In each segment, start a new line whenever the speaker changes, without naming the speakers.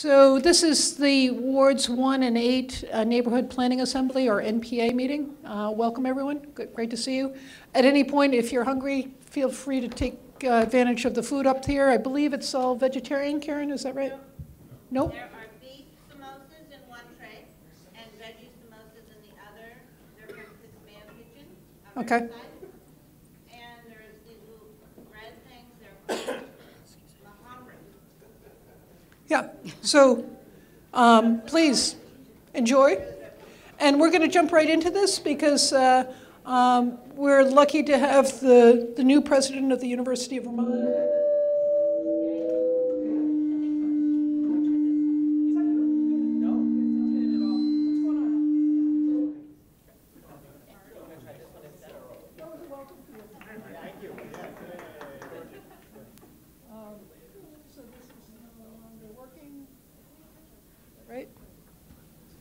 So this is the Wards 1 and 8 uh, Neighborhood Planning Assembly, or NPA meeting. Uh, Welcome, everyone. Good- Great to see you. At any point, if you're hungry, feel free to take uh, advantage of the food up here. I believe it's all vegetarian, Karen, is that right? Nope?
There are beef samosas in one tray and veggie samosas in the other. They're from Six Man Kitchen.
Okay.
Riverside. And there's these little bread things, they're called mahamri.
Yeah, so um, please enjoy. And we're going to jump right into this because uh, um, we're lucky to have the, the new president of the University of Vermont.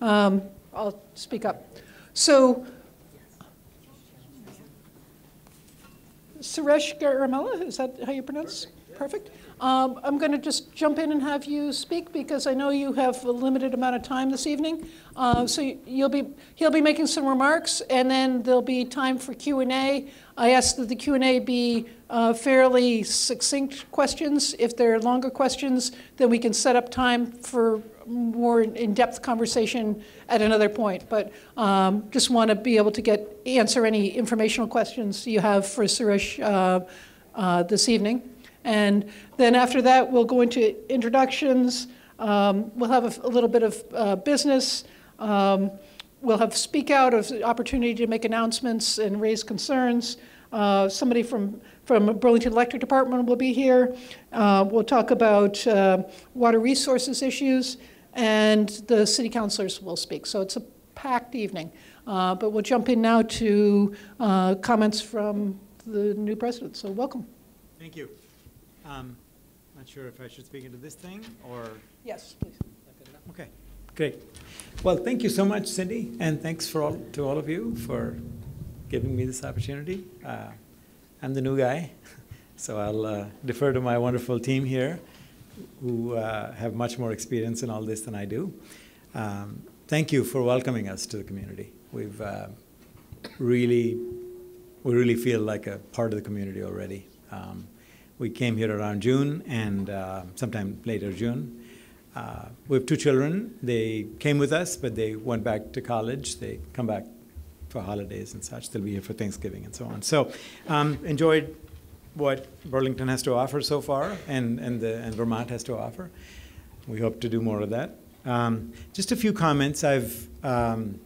Um, I'll speak up. So, Suresh Garimella, is that how you pronounce? Perfect. Um, I'm going to just jump in and have you speak because I know you have a limited amount of time this evening. Uh, so you'll be, he'll be making some remarks, and then there'll be time for Q and A. I ask that the Q and A be uh, fairly succinct questions. If they're longer questions, then we can set up time for more in-depth conversation at another point. But um, just want to be able to get answer any informational questions you have for Suresh uh, uh, this evening. And then after that, we'll go into introductions. Um, we'll have a, a little bit of uh, business. Um, we'll have speak out of opportunity to make announcements and raise concerns. Uh, somebody from, from Burlington Electric Department will be here. Uh, we'll talk about uh, water resources issues, and the city councilors will speak. So it's a packed evening. Uh, but we'll jump in now to uh, comments from the new president. So welcome.
Thank you. Um, Not sure if I should speak into this thing or,
Yes, please.
okay, great. Well, thank you so much, Cindy, and thanks for all, to all of you for giving me this opportunity. Uh, I'm the new guy, so I'll uh, defer to my wonderful team here who uh, have much more experience in all this than I do. Um, Thank you for welcoming us to the community. We've uh, really, we really feel like a part of the community already. Um, we came here around June and uh, sometime later June. Uh, we have two children. They came with us, but they went back to college. They come back for holidays and such. They'll be here for Thanksgiving and so on. So, um, enjoyed what Burlington has to offer so far, and and, the, and Vermont has to offer. We hope to do more of that. Um, just a few comments. I've um,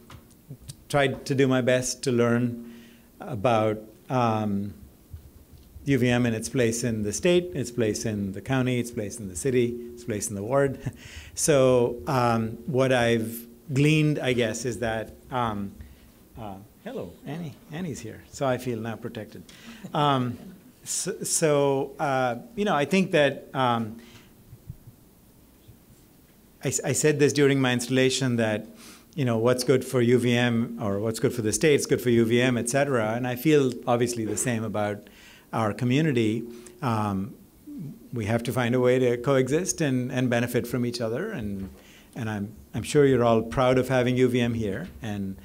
tried to do my best to learn about um, UVM and its place in the state, its place in the county, its place in the city, its place in the ward. So um, what I've gleaned, I guess, is that um, uh, hello, Annie. Annie's here, so I feel now protected. Um, so, so uh, you know, I think that um, I, I said this during my installation that you know what's good for UVM or what's good for the state is good for UVM, et cetera. And I feel obviously the same about our community. Um, we have to find a way to coexist and, and benefit from each other. And, and I'm, I'm sure you're all proud of having UVM here and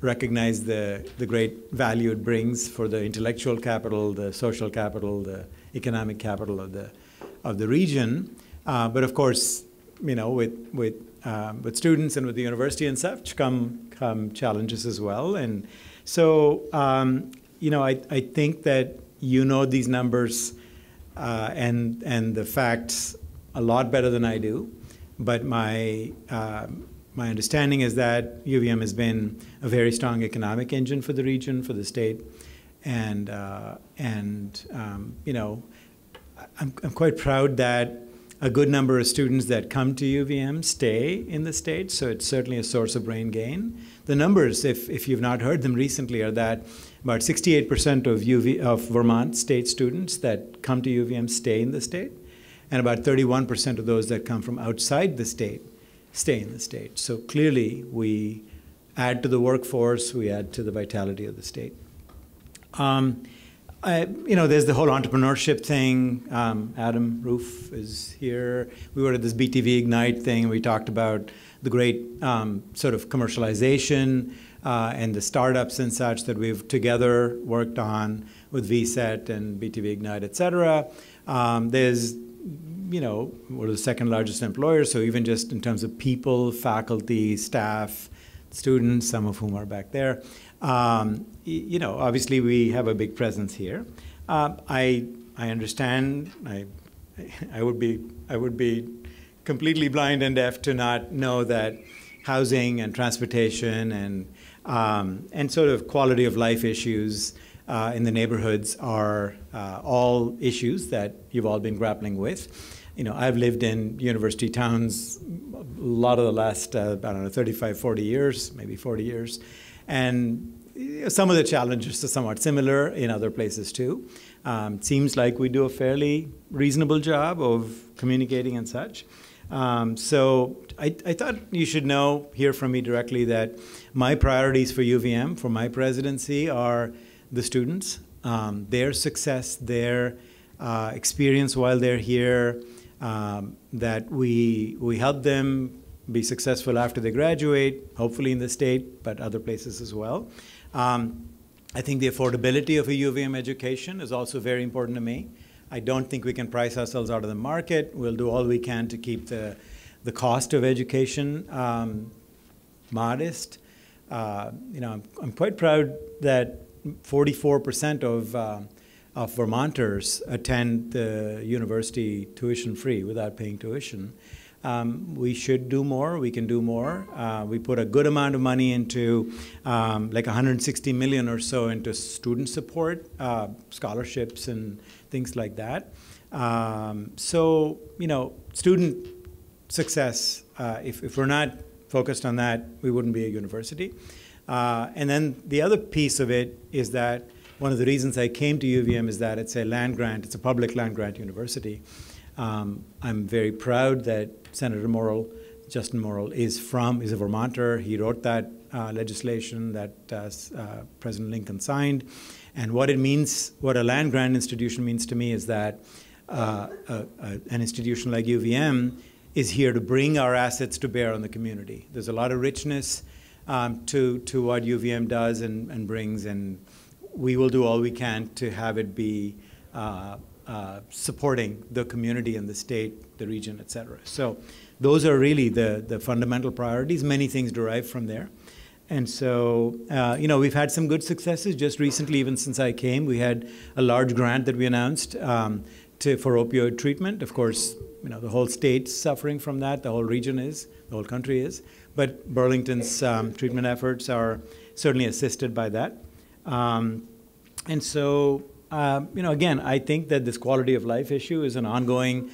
recognize the, the great value it brings for the intellectual capital, the social capital, the economic capital of the, of the region. Uh, but of course, you know, with, with, um, with students and with the university and such come, come challenges as well. And so, um, you know, I, I think that you know these numbers uh, and, and the facts a lot better than I do. But my, uh, my understanding is that UVM has been a very strong economic engine for the region, for the state. And, uh, and um, you know, I'm, I'm quite proud that a good number of students that come to UVM stay in the state, so it's certainly a source of brain gain. The numbers, if, if you've not heard them recently, are that about 68% of, UV, of Vermont state students that come to UVM stay in the state, and about 31% of those that come from outside the state stay in the state. So clearly, we add to the workforce, we add to the vitality of the state. Um, I, you know, there's the whole entrepreneurship thing. Um, Adam Roof is here. We were at this BTV Ignite thing, we talked about the great um, sort of commercialization uh, and the startups and such that we've together worked on with VCET and BTV Ignite, et cetera. Um, there's, you know, we're the second largest employer, so even just in terms of people, faculty, staff, students, some of whom are back there. Um, you know, obviously we have a big presence here. Uh, I I understand. I I would be I would be completely blind and deaf to not know that housing and transportation and um, and sort of quality of life issues uh, in the neighborhoods are uh, all issues that you've all been grappling with. You know, I've lived in university towns a lot of the last, uh, I don't know, 35, 40 years, maybe 40 years. And some of the challenges are somewhat similar in other places too. Um, it seems like we do a fairly reasonable job of communicating and such. Um, so I, I, thought you should know, hear from me directly, that my priorities for UVM, for my presidency, are the students, um, their success, their uh, experience while they're here, um, that we, we help them be successful after they graduate, hopefully in the state, but other places as well. Um, I think the affordability of a UVM education is also very important to me. I don't think we can price ourselves out of the market. We'll do all we can to keep the, the cost of education um, modest. Uh, you know, I'm, I'm, quite proud that 44% of, uh, of Vermonters attend the university tuition free without paying tuition. Um, we should do more. We can do more. Uh, we put a good amount of money into, um, like 160 million or so, into student support, uh, scholarships, and things like that. Um, so, you know, student success. Uh, if, if we're not focused on that, we wouldn't be a university. Uh, and then the other piece of it is that one of the reasons I came to UVM is that it's a land grant. It's a public land grant university. Um, I'm very proud that Senator Morrill, Justin Morrill, is from, is a Vermonter. He wrote that uh, legislation that uh, uh, President Lincoln signed. And what it means, what a land grant institution means to me is that uh, an institution like UVM is here to bring our assets to bear on the community. There's a lot of richness um, to, to what UVM does and, and brings, and we will do all we can to have it be uh, uh, supporting the community and the state, the region, et cetera. So those are really the, the fundamental priorities. Many things derive from there. And so, uh, you know, we've had some good successes. Just recently, even since I came, we had a large grant that we announced um, to, for opioid treatment. Of course, you know, the whole state's suffering from that. The whole region is, the whole country is. But Burlington's um, treatment efforts are certainly assisted by that. Um, and so um, you know, again, I think that this quality of life issue is an ongoing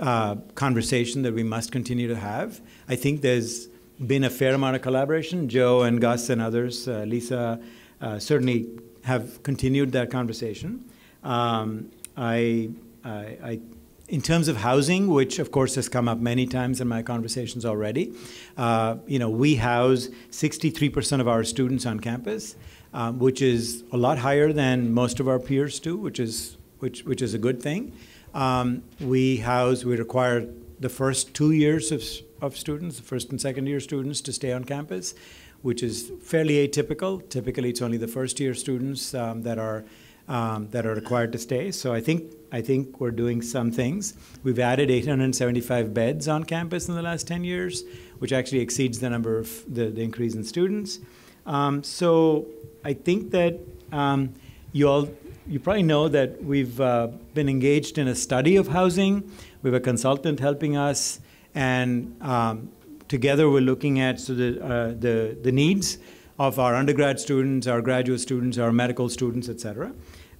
uh, conversation that we must continue to have. I think there's been a fair amount of collaboration. Joe and Gus and others, uh, Lisa, uh, certainly have continued that conversation. Um, I, I, I, in terms of housing, which of course has come up many times in my conversations already, uh, you know, we house 63% of our students on campus um, which is a lot higher than most of our peers do, which is, which, which is a good thing. Um, we house, we require the first two years of, of students, the first and second year students, to stay on campus, which is fairly atypical. Typically, it's only the first year students um, that are um, that are required to stay. So I think I think we're doing some things. We've added 875 beds on campus in the last 10 years, which actually exceeds the number of the, the increase in students. Um, so I think that um, you all, you probably know that we've uh, been engaged in a study of housing. We have a consultant helping us, and um, together we're looking at so the, uh, the, the needs of our undergrad students, our graduate students, our medical students, et cetera.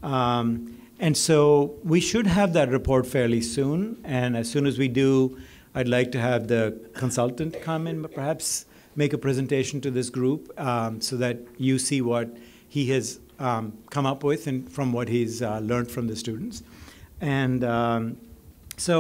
Um, and so we should have that report fairly soon. And as soon as we do, I'd like to have the consultant come in, perhaps make a presentation to this group um, so that you see what he has um, come up with and from what he's uh, learned from the students. And um, so,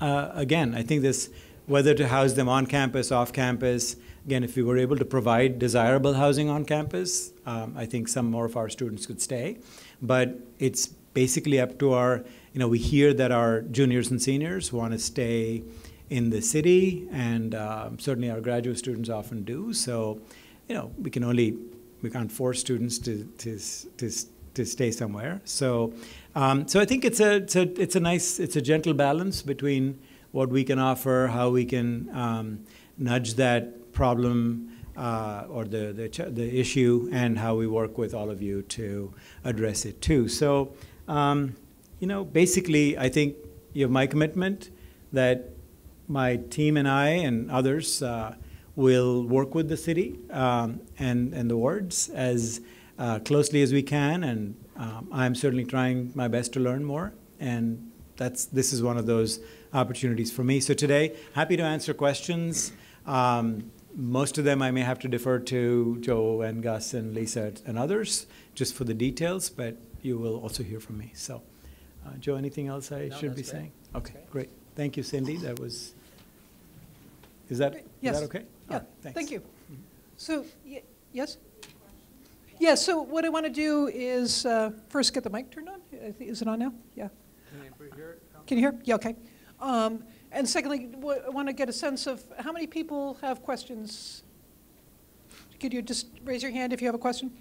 uh, again, I think this whether to house them on campus, off campus. Again, if we were able to provide desirable housing on campus, um, I think some more of our students could stay. But it's basically up to our, you know, we hear that our juniors and seniors want to stay in the city, and um, certainly our graduate students often do. So, you know, we can only, we can't force students to, to, to, to stay somewhere. So, um, so I think it's a, it's a, it's a nice, it's a gentle balance between what we can offer, how we can um, nudge that problem uh, or the, the, the issue, and how we work with all of you to address it too. So, um, you know, basically, I think you have my commitment that my team and I and others uh, will work with the city um, and, and the wards as uh, closely as we can, and um, I'm certainly trying my best to learn more. And that's this is one of those opportunities for me. So today, happy to answer questions. Um, most of them I may have to defer to Joe and Gus and Lisa and others just for the details, but you will also hear from me. So, uh, Joe, anything else I
No,
should be
great.
saying? Okay,
That's
great. Thank you, Cindy. That was. Is that is
Yes.
that okay?
Yeah,
Oh, thanks.
thank you. So, y- yes? Yeah, so what I want to do is uh, first get the mic turned on. Is it on now? Yeah. Can you hear? It? Can you hear? Yeah, okay. Um, And secondly, w- I want to get a sense of how many people have questions? Could you just raise your hand if you have a question?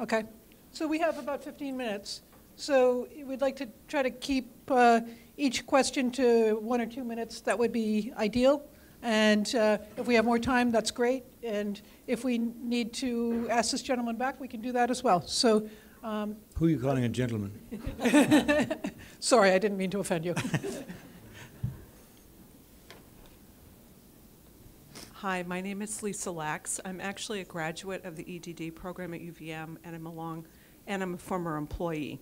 Okay. So we have about 15 minutes. So we'd like to try to keep uh, each question to one or two minutes. That would be ideal. And uh, if we have more time, that's great. And if we need to ask this gentleman back, we can do that as well. So, um,
Who are you calling a gentleman?
sorry, I didn't mean to offend you.
Hi, my name is Lisa Lax. I'm actually a graduate of the EDD program at UVM, and I'm along, and I'm a former employee.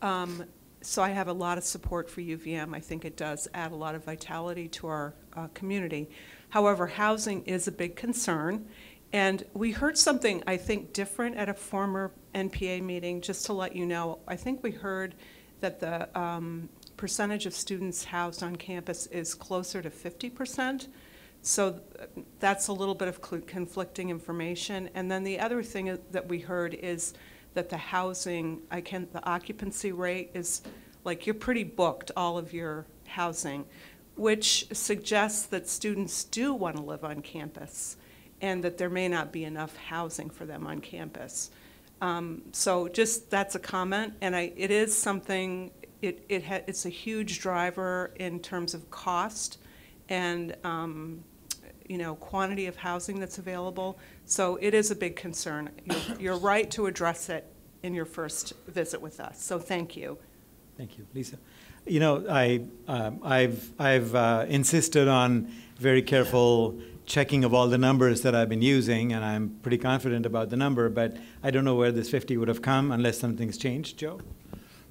Um, So I have a lot of support for UVM. I think it does add a lot of vitality to our uh, community. However, housing is a big concern, and we heard something, I think, different at a former NPA meeting, just to let you know. I think we heard that the um, percentage of students housed on campus is closer to 50 percent. So uh, that's a little bit of conflicting information. And then the other thing that we heard is that the housing, I can, the occupancy rate is, like, you're pretty booked, all of your housing, which suggests that students do want to live on campus and that there may not be enough housing for them on campus. Um, So just, that's a comment, and I, it is something, it, it ha, it's a huge driver in terms of cost and, um, you know, quantity of housing that's available. So it is a big concern. You're- You're right to address it in your first visit with us, so thank you.
Thank you, Lisa. You know, I, um, I've, I've uh, insisted on very careful checking of all the numbers that I've been using, and I'm pretty confident about the number, but I don't know where this 50 would have come unless something's changed. Joe?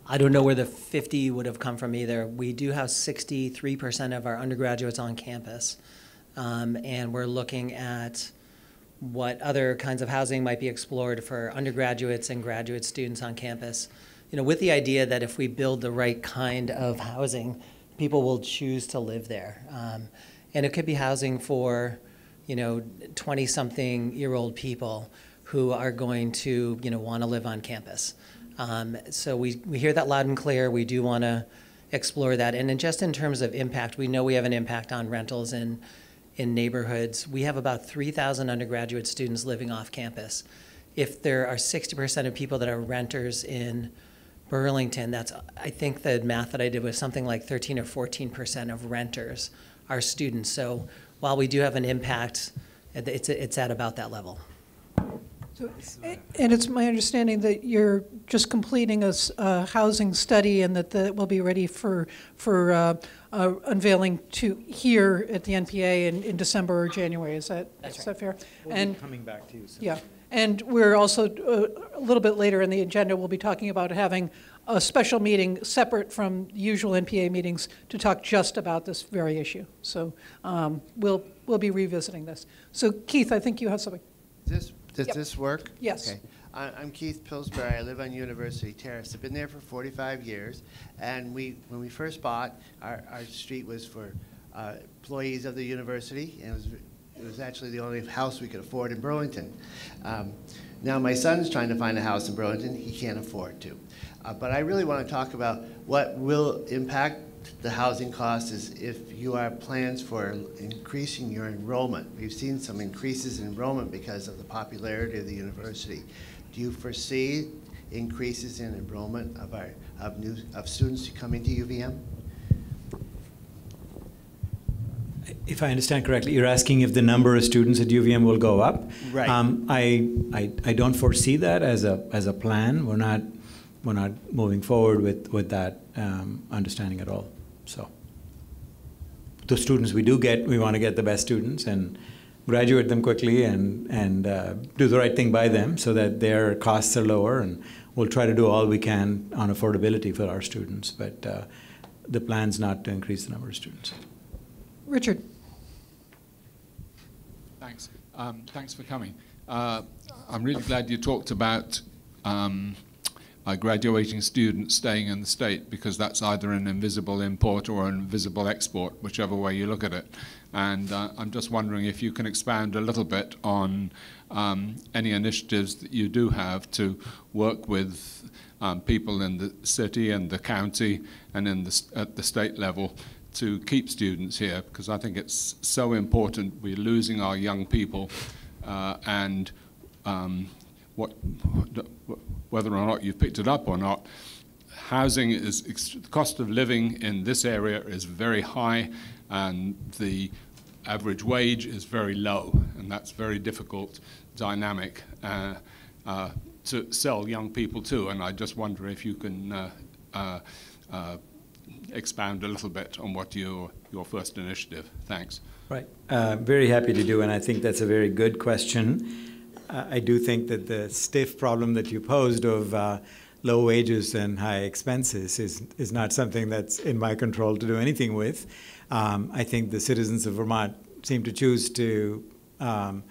I don't know where the 50 would have come from either. We do have 63% of our undergraduates on campus, um, and we're looking at what other kinds of housing might be explored for undergraduates and graduate students on campus. You know, with the idea that if we build the right kind of housing, people will choose to live there. Um, and it could be housing for, you know, 20 something year old people who are going to, you know, want to live on campus. Um, so we, we hear that loud and clear. We do want to explore that. And then just in terms of impact, we know we have an impact on rentals in, in neighborhoods. We have about 3,000 undergraduate students living off campus. If there are 60% of people that are renters in Burlington, that's, I think the math that I did was something like 13 or 14% of renters are students. So while we do have an impact, it's, it's at about that level.
So, And it's my understanding that you're just completing a housing study and that that will be ready for, for uh, uh, unveiling to here at the NPA in, in December or January. Is that,
That's
is that fair? And,
coming back to you soon.
yeah, and we're also, uh, a little bit later in the agenda, we'll be talking about having a special meeting separate from usual NPA meetings to talk just about this very issue. So um, we'll, we'll be revisiting this. So Keith, I think you have something.
This, does
Yep.
this work?
Yes.
Okay. I'm Keith Pillsbury. I live on University Terrace. I've been there for 45 years. And we, when we first bought, our, our street was for uh, employees of the university, and it was, it was actually the only house we could afford in Burlington. Um, now my son's trying to find a house in Burlington. He can't afford to. Uh, but I really want to talk about what will impact the housing costs is if you have plans for increasing your enrollment. We've seen some increases in enrollment because of the popularity of the university. Do you foresee increases in enrollment of our of new of students coming to UVM?
If I understand correctly, you're asking if the number of students at UVM will go up.
Right.
Um, I, I, I don't foresee that as a, as a plan. We're not, we're not moving forward with, with that um, understanding at all. So, the students we do get, we want to get the best students and graduate them quickly and, and uh, do the right thing by them so that their costs are lower. And we'll try to do all we can on affordability for our students. But uh, the plan's not to increase the number of students.
Richard?
Thanks. Um, thanks for coming. Uh, I'm really glad you talked about um, uh, graduating students staying in the state because that's either an invisible import or an invisible export, whichever way you look at it. And uh, I'm just wondering if you can expand a little bit on um, any initiatives that you do have to work with um, people in the city and the county and in the, at the state level to keep students here because I think it's so important. We're losing our young people, uh, and um, what, whether or not you've picked it up or not, housing is the cost of living in this area is very high, and the average wage is very low, and that's very difficult dynamic uh, uh, to sell young people to. And I just wonder if you can. Uh, uh, uh expand a little bit on what your, your first initiative. Thanks.
Right. Uh, very happy to do, and I think that's a very good question. I do think that the stiff problem that you posed of low wages and high expenses is, is not something that's in my control to do anything with. Um, I think the citizens of Vermont seem to choose to um,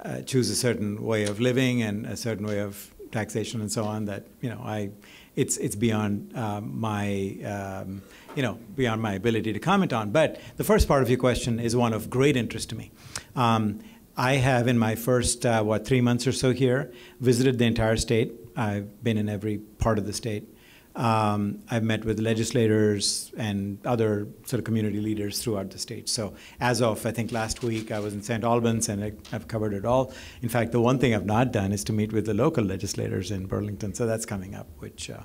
uh, choose a certain way of living and a certain way of taxation and so on that, you know, I, it's, it's beyond um, my um, you know, beyond my ability to comment on. But the first part of your question is one of great interest to me. Um, I have, in my first, uh, what, three months or so here, visited the entire state. I've been in every part of the state. Um, I've met with legislators and other sort of community leaders throughout the state. So as of, I think, last week, I was in St. Albans and I, have covered it all. In fact, the one thing I've not done is to meet with the local legislators in Burlington. So that's coming up, which uh,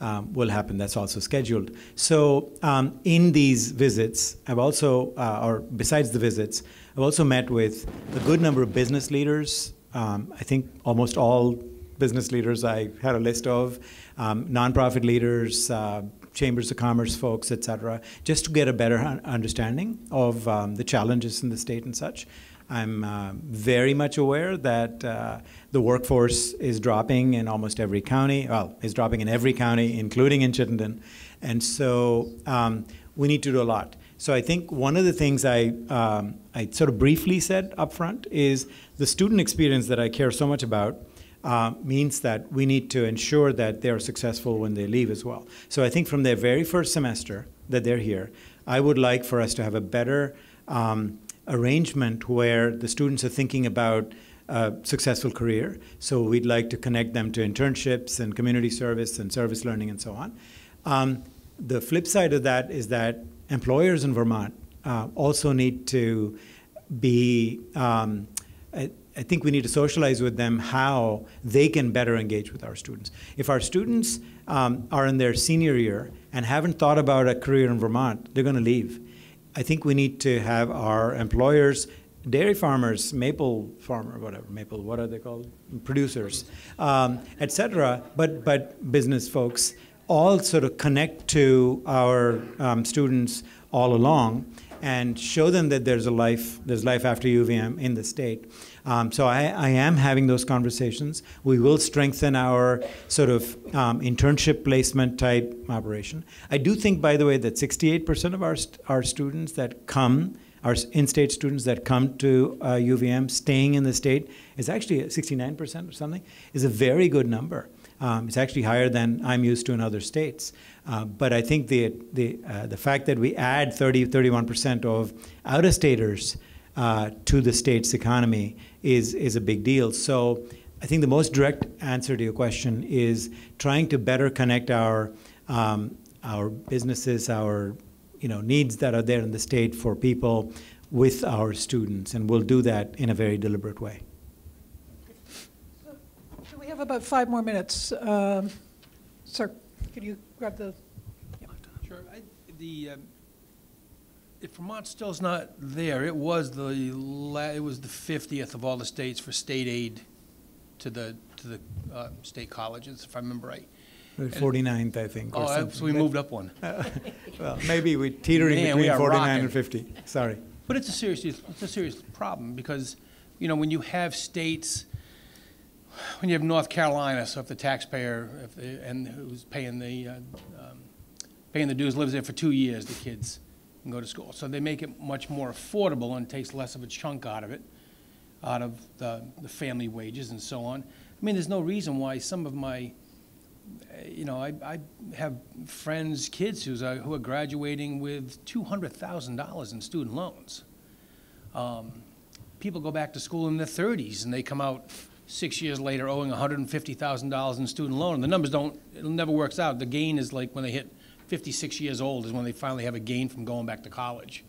um, will happen. That's also scheduled. So um, in these visits, I've also, uh, or besides the visits, I've also met with a good number of business leaders. Um, I think almost all business leaders I had a list of, um, nonprofit leaders, uh, chambers of commerce folks, et cetera, just to get a better understanding of um, the challenges in the state and such. I'm uh, very much aware that uh, the workforce is dropping in almost every county, well, is dropping in every county, including in Chittenden. And so um, we need to do a lot. So I think one of the things I, um, I sort of briefly said up front is the student experience that I care so much about uh, means that we need to ensure that they're successful when they leave as well. So I think from their very first semester that they're here, I would like for us to have a better um, arrangement where the students are thinking about a successful career. So we'd like to connect them to internships and community service and service learning and so on. Um, the flip side of that is that employers in Vermont uh, also need to be, um, I, think we need to socialize with them how they can better engage with our students. If our students um, are in their senior year and haven't thought about a career in Vermont, they're going to leave. I think we need to have our employers, dairy farmers, maple farmer, whatever, maple, what are they called? Producers, um, et cetera, but, but business folks all sort of connect to our um, students all along and show them that there's a life, there's life after UVM in the state. Um, so I, I, am having those conversations. We will strengthen our sort of um, internship placement type operation. I do think, by the way, that 68% of our, st- our students that come, our in-state students that come to uh, UVM, staying in the state, is actually 69% or something, is a very good number. Um, it's actually higher than I'm used to in other states. Uh, but I think the, the, uh, the fact that we add 30, 31% of out of staters uh, to the state's economy is, is a big deal. So I think the most direct answer to your question is trying to better connect our, um, our businesses, our you know, needs that are there in the state for people with our students. And we'll do that in a very deliberate way.
So we have about five more minutes. Um, Sir, could you grab the,
Sure. I- The, um, if Vermont still's not there, it was the, la- it was the 50th of all the states for state aid to the, to the uh, state colleges, if I remember right.
We're 49th, I think.
Oh,
something.
so we moved up one.
Well, maybe we're teetering
Man,
between
are
49
rocking.
and 50. Sorry.
But it's a serious, it's a serious problem, because, you know, when you have states, when you have North Carolina, so if the taxpayer, if, the- and who's paying the, uh, um, paying the dues, lives there for two years, the kids can go to school. So they make it much more affordable and takes less of a chunk out of it, out of the, the family wages and so on. I mean, there's no reason why some of my, you know, I, I have friends, kids who's, uh, who are graduating with two hundred thousand dollars in student loans. Um, People go back to school in their thirties and they come out six years later owing hundred and fifty thousand dollars in student loan. The numbers don't, it never works out. The gain is like when they hit fifty-six years old is when they finally have a gain from going back to college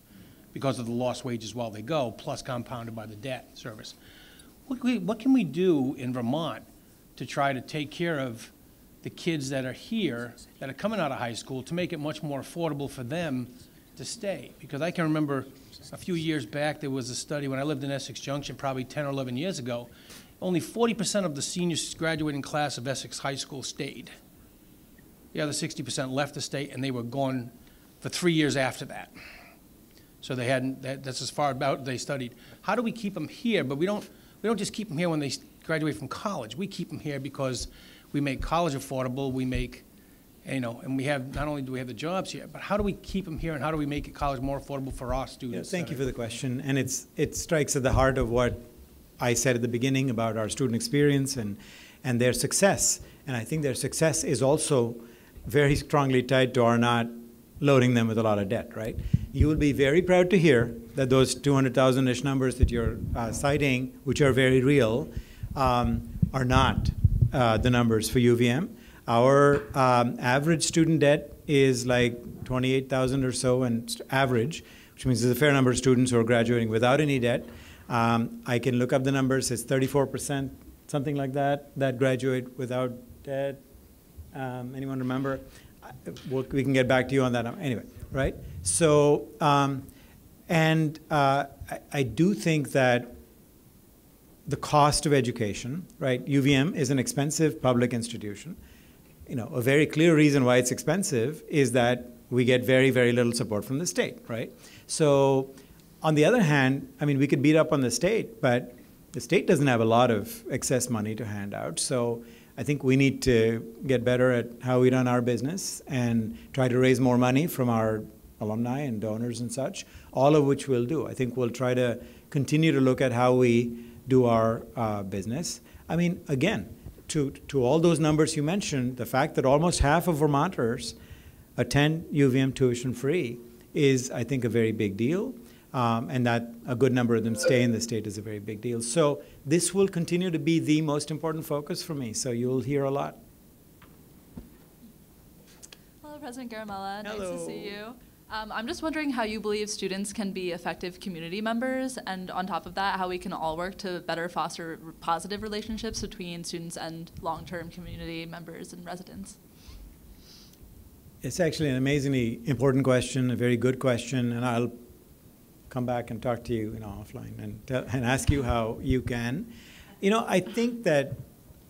because of the lost wages while they go, plus compounded by the debt service. What, we- what can we do in Vermont to try to take care of the kids that are here, that are coming out of high school, to make it much more affordable for them to stay? Because I can remember a few years back, there was a study, when I lived in Essex Junction, probably 10 or 11 years ago, only 40% of the seniors graduating class of Essex High School stayed. The other 60% left the state, and they were gone for three years after that. So they hadn't, that, that's as far about they studied. How do we keep them here? But we don't, we don't just keep them here when they graduate from college. We keep them here because we make college affordable, we make, you know, and we have, not only do we have the jobs here, but how do we keep them here and how do we make college more affordable for our
Yeah,
students?
thank you for the question, and it's, it strikes at the heart of what I said at the beginning about our student experience and, and their success. And I think their success is also very strongly tied to our not loading them with a lot of debt, right? You will be very proud to hear that those 200,000-ish numbers that you're uh, citing, which are very real, um, are not uh, the numbers for UVM. Our um, average student debt is like 28,000 or so, and average, which means there's a fair number of students who are graduating without any debt. Um, I can look up the numbers. It's 34%, something like that, that graduate without debt. Um, anyone remember? We'll- we can get back to you on that. Anyway, right? So, um, and uh, I, I do think that the cost of education, right? UVM is an expensive public institution. You know, a very clear reason why it's expensive is that we get very, very little support from the state, right? So, on the other hand, I mean, we could beat up on the state, but the state doesn't have a lot of excess money to hand out. So, I think we need to get better at how we run our business and try to raise more money from our alumni and donors and such, all of which we'll do. I think we'll try to continue to look at how we do our uh, business. I mean, again, to, to all those numbers you mentioned, the fact that almost half of Vermonters attend UVM tuition free is, I think, a very big deal. Um, and that a good number of them stay in the state is a very big deal. So this will continue to be the most important focus for me. So you'll hear a lot.
Hello, President Garimella.
Hello.
Nice to see you. Um, I'm just wondering how you believe students can be effective community members, and on top of that, how we can all work to better foster positive relationships between students and long-term community members and residents.
It's actually an amazingly important question, a very good question, and I'll come back and talk to you, you know, offline and, tell, and ask you how you can. You know, I think that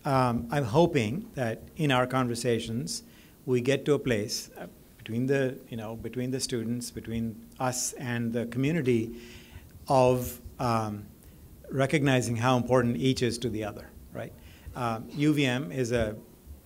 um, I'm hoping that in our conversations we get to a place uh, between the, you know, between the students, between us and the community, of um, recognizing how important each is to the other, right? UVM is a,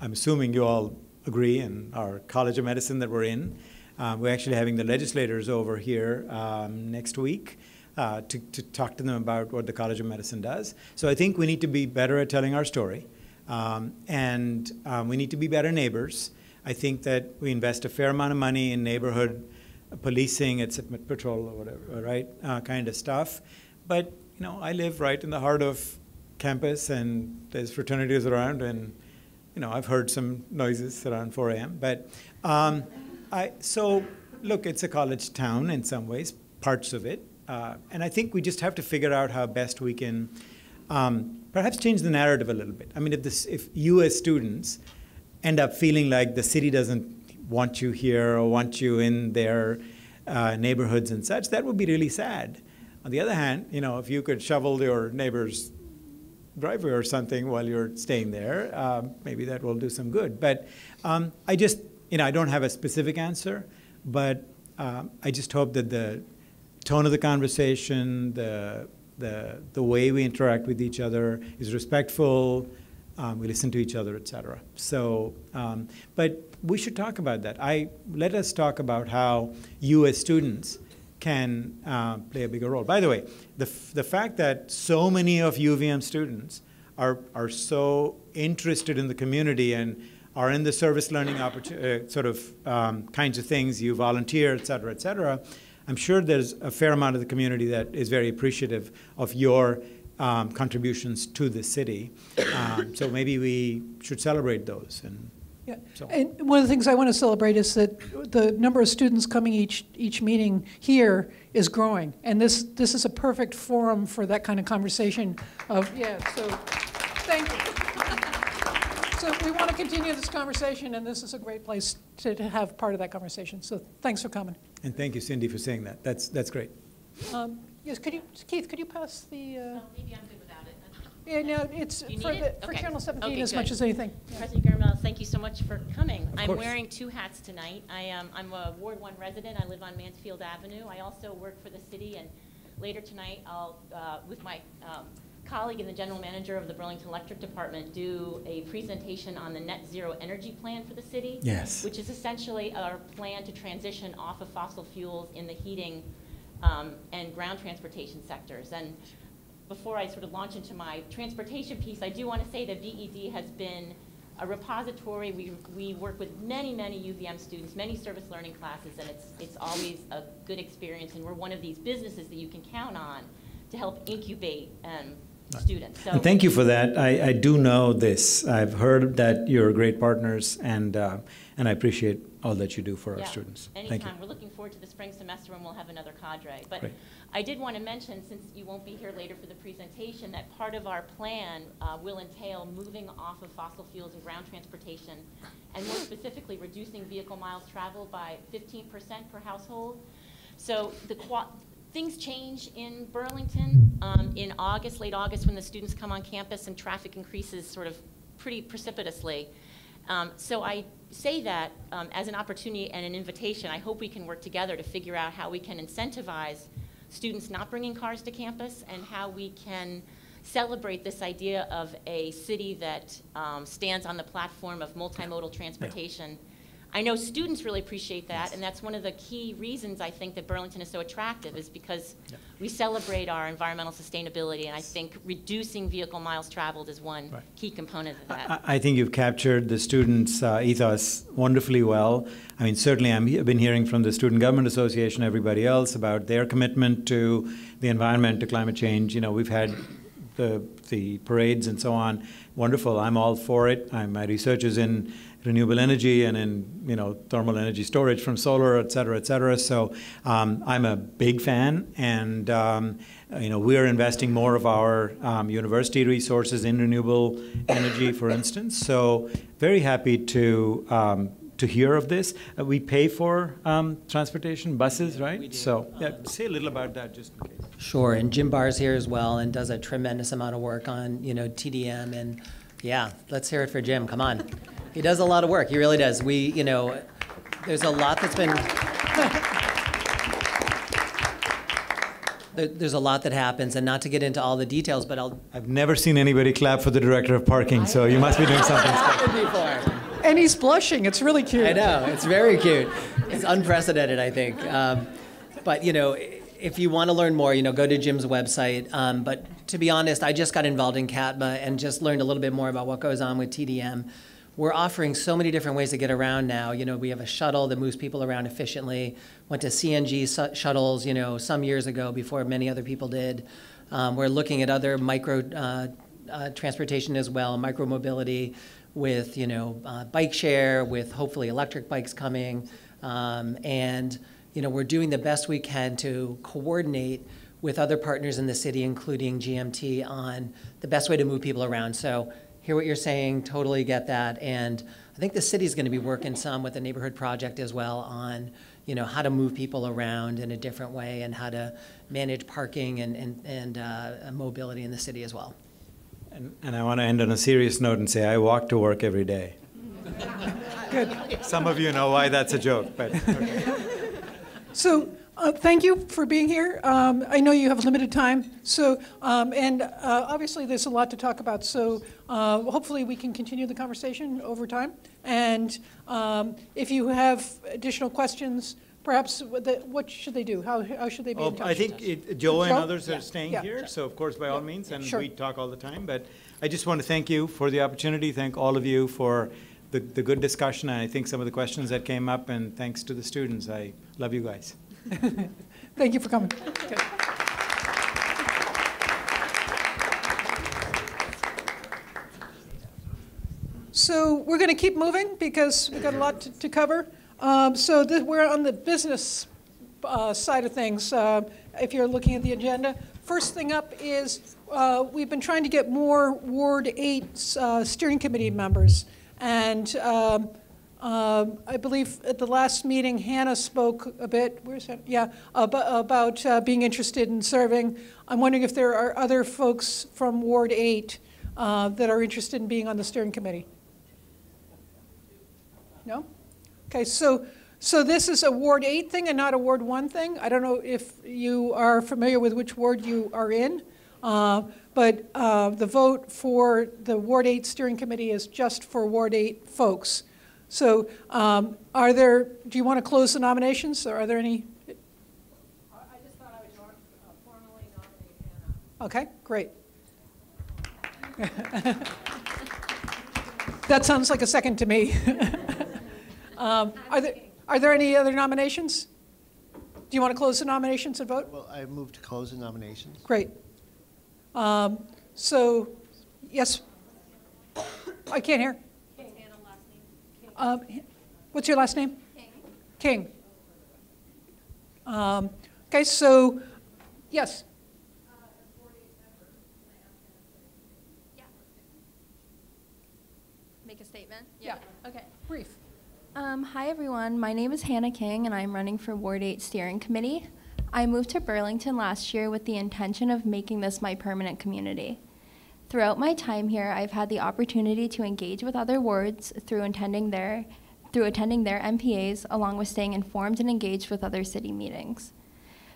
I'm assuming you all agree, in our College of Medicine that we're in. Um, we're actually having the legislators over here um, next week uh, to, to talk to them about what the College of Medicine does. So I think we need to be better at telling our story. Um, and um, we need to be better neighbors. I think that we invest a fair amount of money in neighborhood policing, it's patrol or whatever, right? Uh, kind of stuff. But you know, I live right in the heart of campus, and there's fraternities around, and you know, I've heard some noises around 4 a.m. But um, I so look, it's a college town in some ways, parts of it, uh, and I think we just have to figure out how best we can um, perhaps change the narrative a little bit. I mean, if this, if you as students end up feeling like the city doesn't want you here or want you in their uh, neighborhoods and such, that would be really sad. On the other hand, you know, if you could shovel your neighbor's driveway or something while you're staying there, um, maybe that will do some good. But um, I just, you know, I don't have a specific answer, but um, I just hope that the tone of the conversation, the the the way we interact with each other is respectful. Um, we listen to each other, et cetera. So, um, but we should talk about that. I let us talk about how you as students can uh, play a bigger role. By the way, the, the fact that so many of UVM students are, are so interested in the community and are in the service learning uh, sort of um, kinds of things, you volunteer, et cetera, et cetera, I'm sure there's a fair amount of the community that is very appreciative of your um, contributions to the city. Um, so maybe we should celebrate those and
Yeah.
So-
And one of the things I want to celebrate is that the number of students coming each, each meeting here is growing. And this, this is a perfect forum for that kind of conversation of, yeah, so, thank you. So we want to continue this conversation, and this is a great place to, to have part of that conversation. So thanks for coming.
And thank you, Cindy, for saying that. That's, that's great.
Um, Yes, could you, Keith, could you pass the, uh,
Oh, maybe I'm good without it.
yeah, no, it's for the,
it?
for
Okay.
Channel 17
Okay,
as much as anything. Yeah.
President Gurmel, thank you so much for coming. I'm
course.
wearing two hats tonight. I am, I'm a Ward One resident. I live on Mansfield Avenue. I also work for the city, and later tonight, I'll, uh, with my um, colleague and the general manager of the Burlington Electric Department, do a presentation on the net zero energy plan for the city.
Yes.
Which is essentially our plan to transition off of fossil fuels in the heating um, and ground transportation sectors. And before I sort of launch into my transportation piece, I do want to say that BED has been a repository. We, we work with many, many UVM students, many service learning classes, and it's, it's always a good experience. And we're one of these businesses that you can count on to help incubate um, students. So
And thank you for that. I, I do know this. I've heard that you're great partners, and, uh, and I appreciate all that you do for our
Yeah,
students. Thank you.
Anytime. We're looking forward to the spring semester when we'll have another cadre. But
Great.
I did want to mention, since you won't be here later for the presentation, that part of our plan uh, will entail moving off of fossil fuels and ground transportation, and more specifically, reducing vehicle miles traveled by 15% per household. So the things change in Burlington um, in August, late August, when the students come on campus and traffic increases sort of pretty precipitously. Um, so I say that um, as an opportunity and an invitation. I hope we can work together to figure out how we can incentivize students not bringing cars to campus and how we can celebrate this idea of a city that um, stands on the platform of multimodal transportation. I know students really appreciate that, and that's one of the key reasons I think that Burlington is so attractive, is because we celebrate our environmental sustainability, and I think reducing vehicle miles traveled is one
Right.
key component of that.
I, I think you've captured the students' uh, ethos wonderfully well. I mean, certainly I'm, I've been hearing from the Student Government Association, everybody else, about their commitment to the environment, to climate change. You know, we've had the, the parades and so on. Wonderful. I'm all for it. I, my research is in renewable energy and in you know thermal energy storage from solar, et cetera, et cetera. So um, I'm a big fan, and um, you know we're investing more of our um, university resources in renewable energy, for instance. So very happy to. Um, to hear of this, uh, we pay for um, transportation buses, right? So, yeah, say a little about that, just in case.
Sure, and Jim Barr's here as well and does a tremendous amount of work on, you know, TDM and, yeah, let's hear it for Jim, come on. He does a lot of work, he really does. We, you know, there's a lot that's been, there- there's a lot that happens, and not to get into all the details, but I'll.
I've never seen anybody clap for the director of parking, so you must be doing something special.
Before.
And he's blushing, it's really cute.
I know, it's very cute. It's unprecedented, I think. Um, but, you know, if you want to learn more, you know, go to Jim's website. Um, but to be honest, I just got involved in CATMA and just learned a little bit more about what goes on with TDM. We're offering so many different ways to get around now. You know, we have a shuttle that moves people around efficiently. Went to CNG shuttles, you know, some years ago before many other people did. Um, we're looking at other micro uh, uh, transportation as well, micro mobility with, you know, uh, bike share, with hopefully electric bikes coming. Um, and you know, we're doing the best we can to coordinate with other partners in the city, including GMT, on the best way to move people around. So, hear what you're saying, totally get that. And I think the city's going to be working some with the neighborhood project as well on, you know, how to move people around in a different way and how to manage parking and, and, and uh, mobility in the city as well.
And, and I want to end on a serious note and say I walk to work every day.
Good.
Some of you know why that's a joke, but. okay.
So, uh, thank you for being here. Um, I know you have limited time, so, um, and uh, obviously there's a lot to talk about, so uh, hopefully we can continue the conversation over time. And um, if you have additional questions, perhaps what the- what should they do? How, how should they be in
Oh? I think it- Joe and others
Yeah,
are staying
yeah.
here, so of course, by all means, and
Sure.
we talk all the time. But I just want to thank you for the opportunity, thank all of you for the, the good discussion, and I think some of the questions that came up, and thanks to the students. I love you guys.
Thank you for coming. So we're going to keep moving because we've got a lot to, to cover. Um, so th- we're on the business uh, side of things. Uh, if you're looking at the agenda, first thing up is uh, we've been trying to get more Ward 8 uh, steering committee members, and um, um, I believe at the last meeting Hannah spoke a bit. Where's that? Yeah, about, about uh, being interested in serving. I'm wondering if there are other folks from Ward 8 uh, that are interested in being on the steering committee. No? Okay, so, so this is a Ward 8 thing and not a Ward 1 thing? I don't know if you are familiar with which ward you are in, uh, but uh, the vote for the Ward 8 steering committee is just for Ward 8 folks. So um, are there, do you want to close the nominations, or are there any?
I just thought I would uh, formally nominate Hannah.
Okay, great. That sounds like a second to me. Um, Are there, are there any other nominations? Do you want to close the nominations and vote?
Well, I move to close the nominations.
Great. Um, So, yes? I can't hear. Um, What's your last name? King. Um, Okay, so, yes?
Make a statement?
Yeah.
Okay.
Brief.
Um, hi, everyone. My name is Hannah King, and I'm running for Ward 8 Steering Committee. I moved to Burlington last year with the intention of making this my permanent community. Throughout my time here, I've had the opportunity to engage with other wards through attending their, through attending their NPAs, along with staying informed and engaged with other city meetings.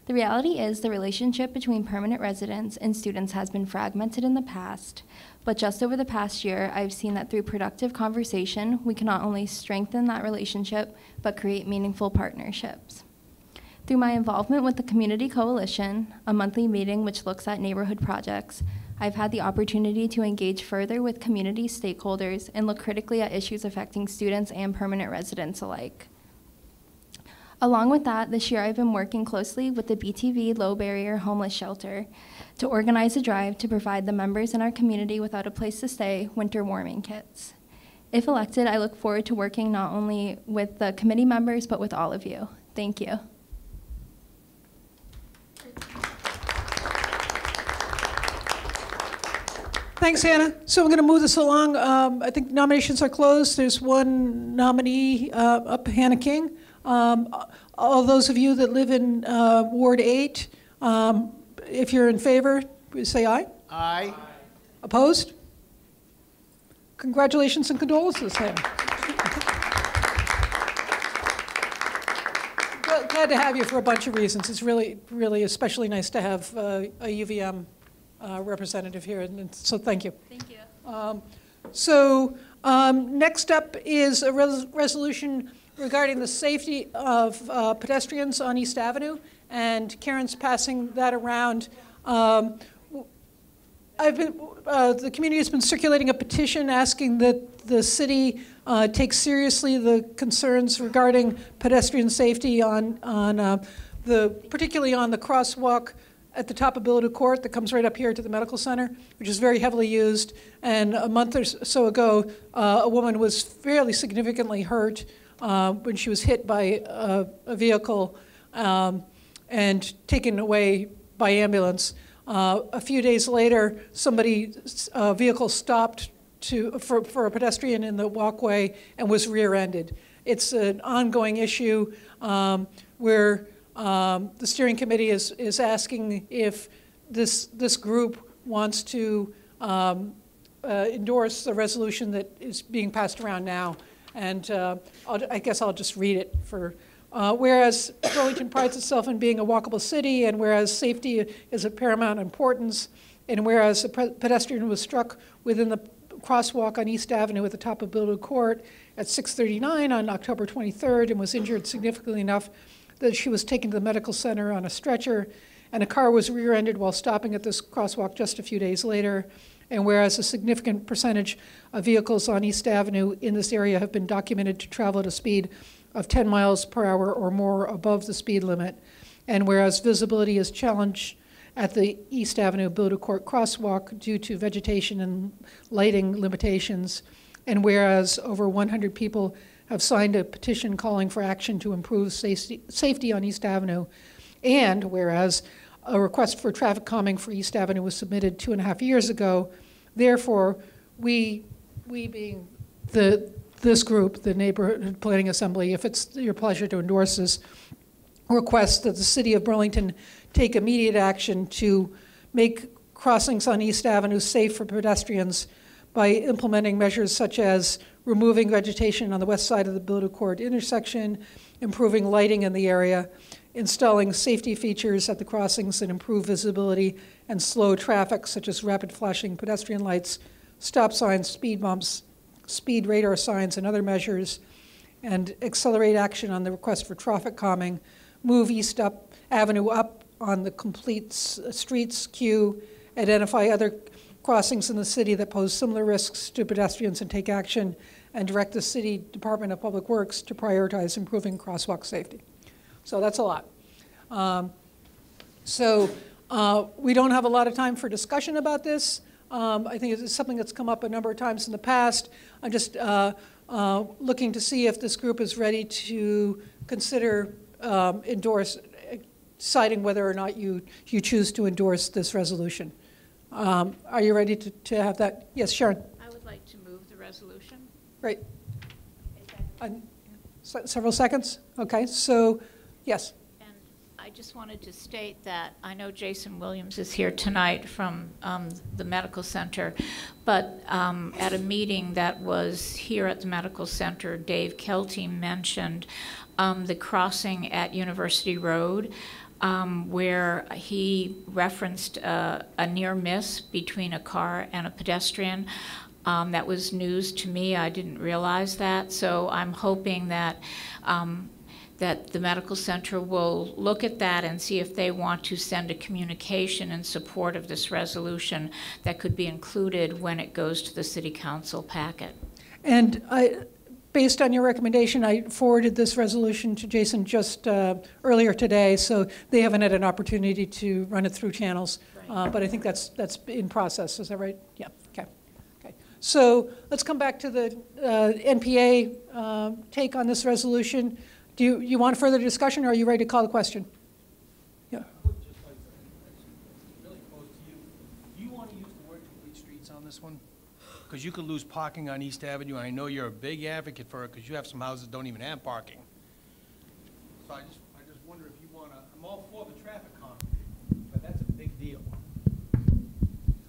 The reality is the relationship between permanent residents and students has been fragmented in the past, but just over the past year, I've seen that through productive conversation, we can not only strengthen that relationship, but create meaningful partnerships. Through my involvement with the Community Coalition, a monthly meeting which looks at neighborhood projects, I've had the opportunity to engage further with community stakeholders and look critically at issues affecting students and permanent residents alike. Along with that, this year I've been working closely with the BTV Low Barrier Homeless Shelter to organize a drive to provide the members in our community without a place to stay winter warming kits. If elected, I look forward to working not only with the committee members, but with all of you. Thank you.
Thanks, Hannah. So we're going to move this along. Um, I think nominations are closed. There's one nominee uh, up, Hannah King. Um, all those of you that live in uh, Ward 8, um, if you're in favor, say aye.
Aye.
Opposed? Congratulations and condolences, Hannah. Glad to have you for a bunch of reasons. It's really, really especially nice to have uh, a UVM uh, representative here, and and so thank you.
Thank you.
Um, So, um, next up is a res- resolution regarding the safety of uh, pedestrians on East Avenue. and Karen's passing that around. Um, I've been, uh, the community has been circulating a petition asking that the city uh, take seriously the concerns regarding pedestrian safety on, on uh, the, particularly on the crosswalk at the top of Bilodeau Court that comes right up here to the medical center, which is very heavily used. And a month or so ago, uh, a woman was fairly significantly hurt uh, when she was hit by a, a vehicle um, and taken away by ambulance. Uh, a few days later, somebody, a vehicle stopped to, for, for a pedestrian in the walkway and was rear-ended. It's an ongoing issue um, where um, the steering committee is, is asking if this, this group wants to um, uh, endorse the resolution that is being passed around now. And uh, I guess I'll just read it for uh, whereas Burlington prides itself in being a walkable city, and whereas safety is of paramount importance, and whereas a pedestrian was struck within the crosswalk on East Avenue at the top of Bilodeau Court at 6:39 on October 23rd, and was injured significantly enough that she was taken to the medical center on a stretcher, and a car was rear-ended while stopping at this crosswalk just a few days later. And whereas a significant percentage of vehicles on East Avenue in this area have been documented to travel at a speed of 10 miles per hour or more above the speed limit. And whereas visibility is challenged at the East Avenue Bilodeau Court crosswalk due to vegetation and lighting limitations, and whereas over 100 people have signed a petition calling for action to improve safety, on East Avenue, and whereas a request for traffic calming for East Avenue was submitted two and a half years ago, therefore, we, we being the this group, the Neighborhood Planning Assembly, if it's your pleasure to endorse this, request that the City of Burlington take immediate action to make crossings on East Avenue safe for pedestrians by implementing measures such as removing vegetation on the west side of the Bilodeau Court intersection, improving lighting in the area, installing safety features at the crossings that improve visibility and slow traffic, such as rapid flashing pedestrian lights, stop signs, speed bumps, speed radar signs and other measures, and accelerate action on the request for traffic calming, move East up Avenue up on the complete streets queue, identify other crossings in the city that pose similar risks to pedestrians and take action, and direct the City Department of Public Works to prioritize improving crosswalk safety. So that's a lot. Um, so uh, we don't have a lot of time for discussion about this. Um, I think it's something that's come up a number of times in the past. I'm just uh, uh, looking to see if this group is ready to consider um, endorse, deciding whether or not you, you choose to endorse this resolution. Um, are you ready to, to have that? Yes, Sharon.
I would like to move the resolution.
Great. Uh, several seconds? Okay, so yes.
And I just wanted to state that I know Jason Williams is here tonight from um, the medical center, but um, at a meeting that was here at the medical center, Dave Kelty mentioned um, the crossing at University Road. Um, where he referenced uh, a near miss between a car and a pedestrian. Um, that was news to me. I didn't realize that. So I'm hoping that um, that the medical center will look at that and see if they want to send a communication in support of this resolution that could be included when it goes to the city council packet.
And I, based on your recommendation, I forwarded this resolution to Jason just uh, earlier today, so they haven't had an opportunity to run it through channels. Uh, but I think that's that's in process. Is that right? Yeah. Okay. Okay. So let's come back to the uh, NPA uh, take on this resolution. Do you, you want further discussion, or are you ready to call the question? Yeah.
Really close to you. Do you want to use the word complete streets on this one? Because you could lose parking on East Avenue, and I know you're a big advocate for it, because you have some houses that don't even have parking. So I just, I just wonder if you want to, I'm all for the traffic calming, but that's a big deal.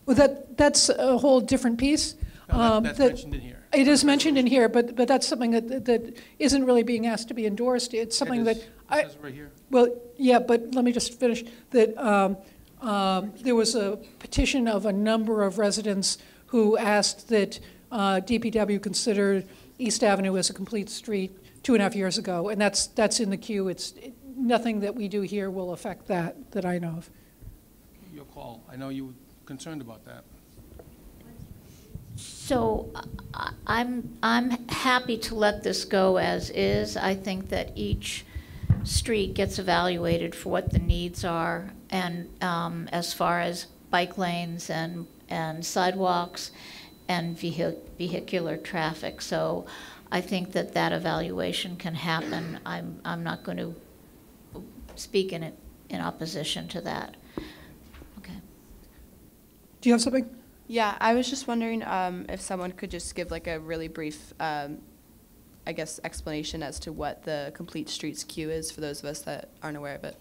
Well, that, that's a whole different piece.
No, that-
um,
that's
that-
mentioned in here.
It is mentioned in here, but, but that's something that, that isn't really being asked to be endorsed. It's something
It
that.
is. It
I-
it right here.
Well, yeah, but let me just finish. That um, um, there was a petition of a number of residents who asked that uh, DPW consider East Avenue as a complete street two and a half years ago, and that's, that's in the queue. It's nothing that we do here will affect that, that I know of.
Your call. I know you were concerned about that.
So I- I'm, I'm happy to let this go as is. I think that each street gets evaluated for what the needs are, and um, as far as bike lanes and, and sidewalks and vehi- vehicular traffic. So I think that that evaluation can happen. I'm, I'm not going to speak in it, in opposition to that. Okay.
Do you have something?
Yeah, I was just wondering um, if someone could just give like a really brief, um, I guess, explanation as to what the complete streets queue is for those of us that aren't aware of it.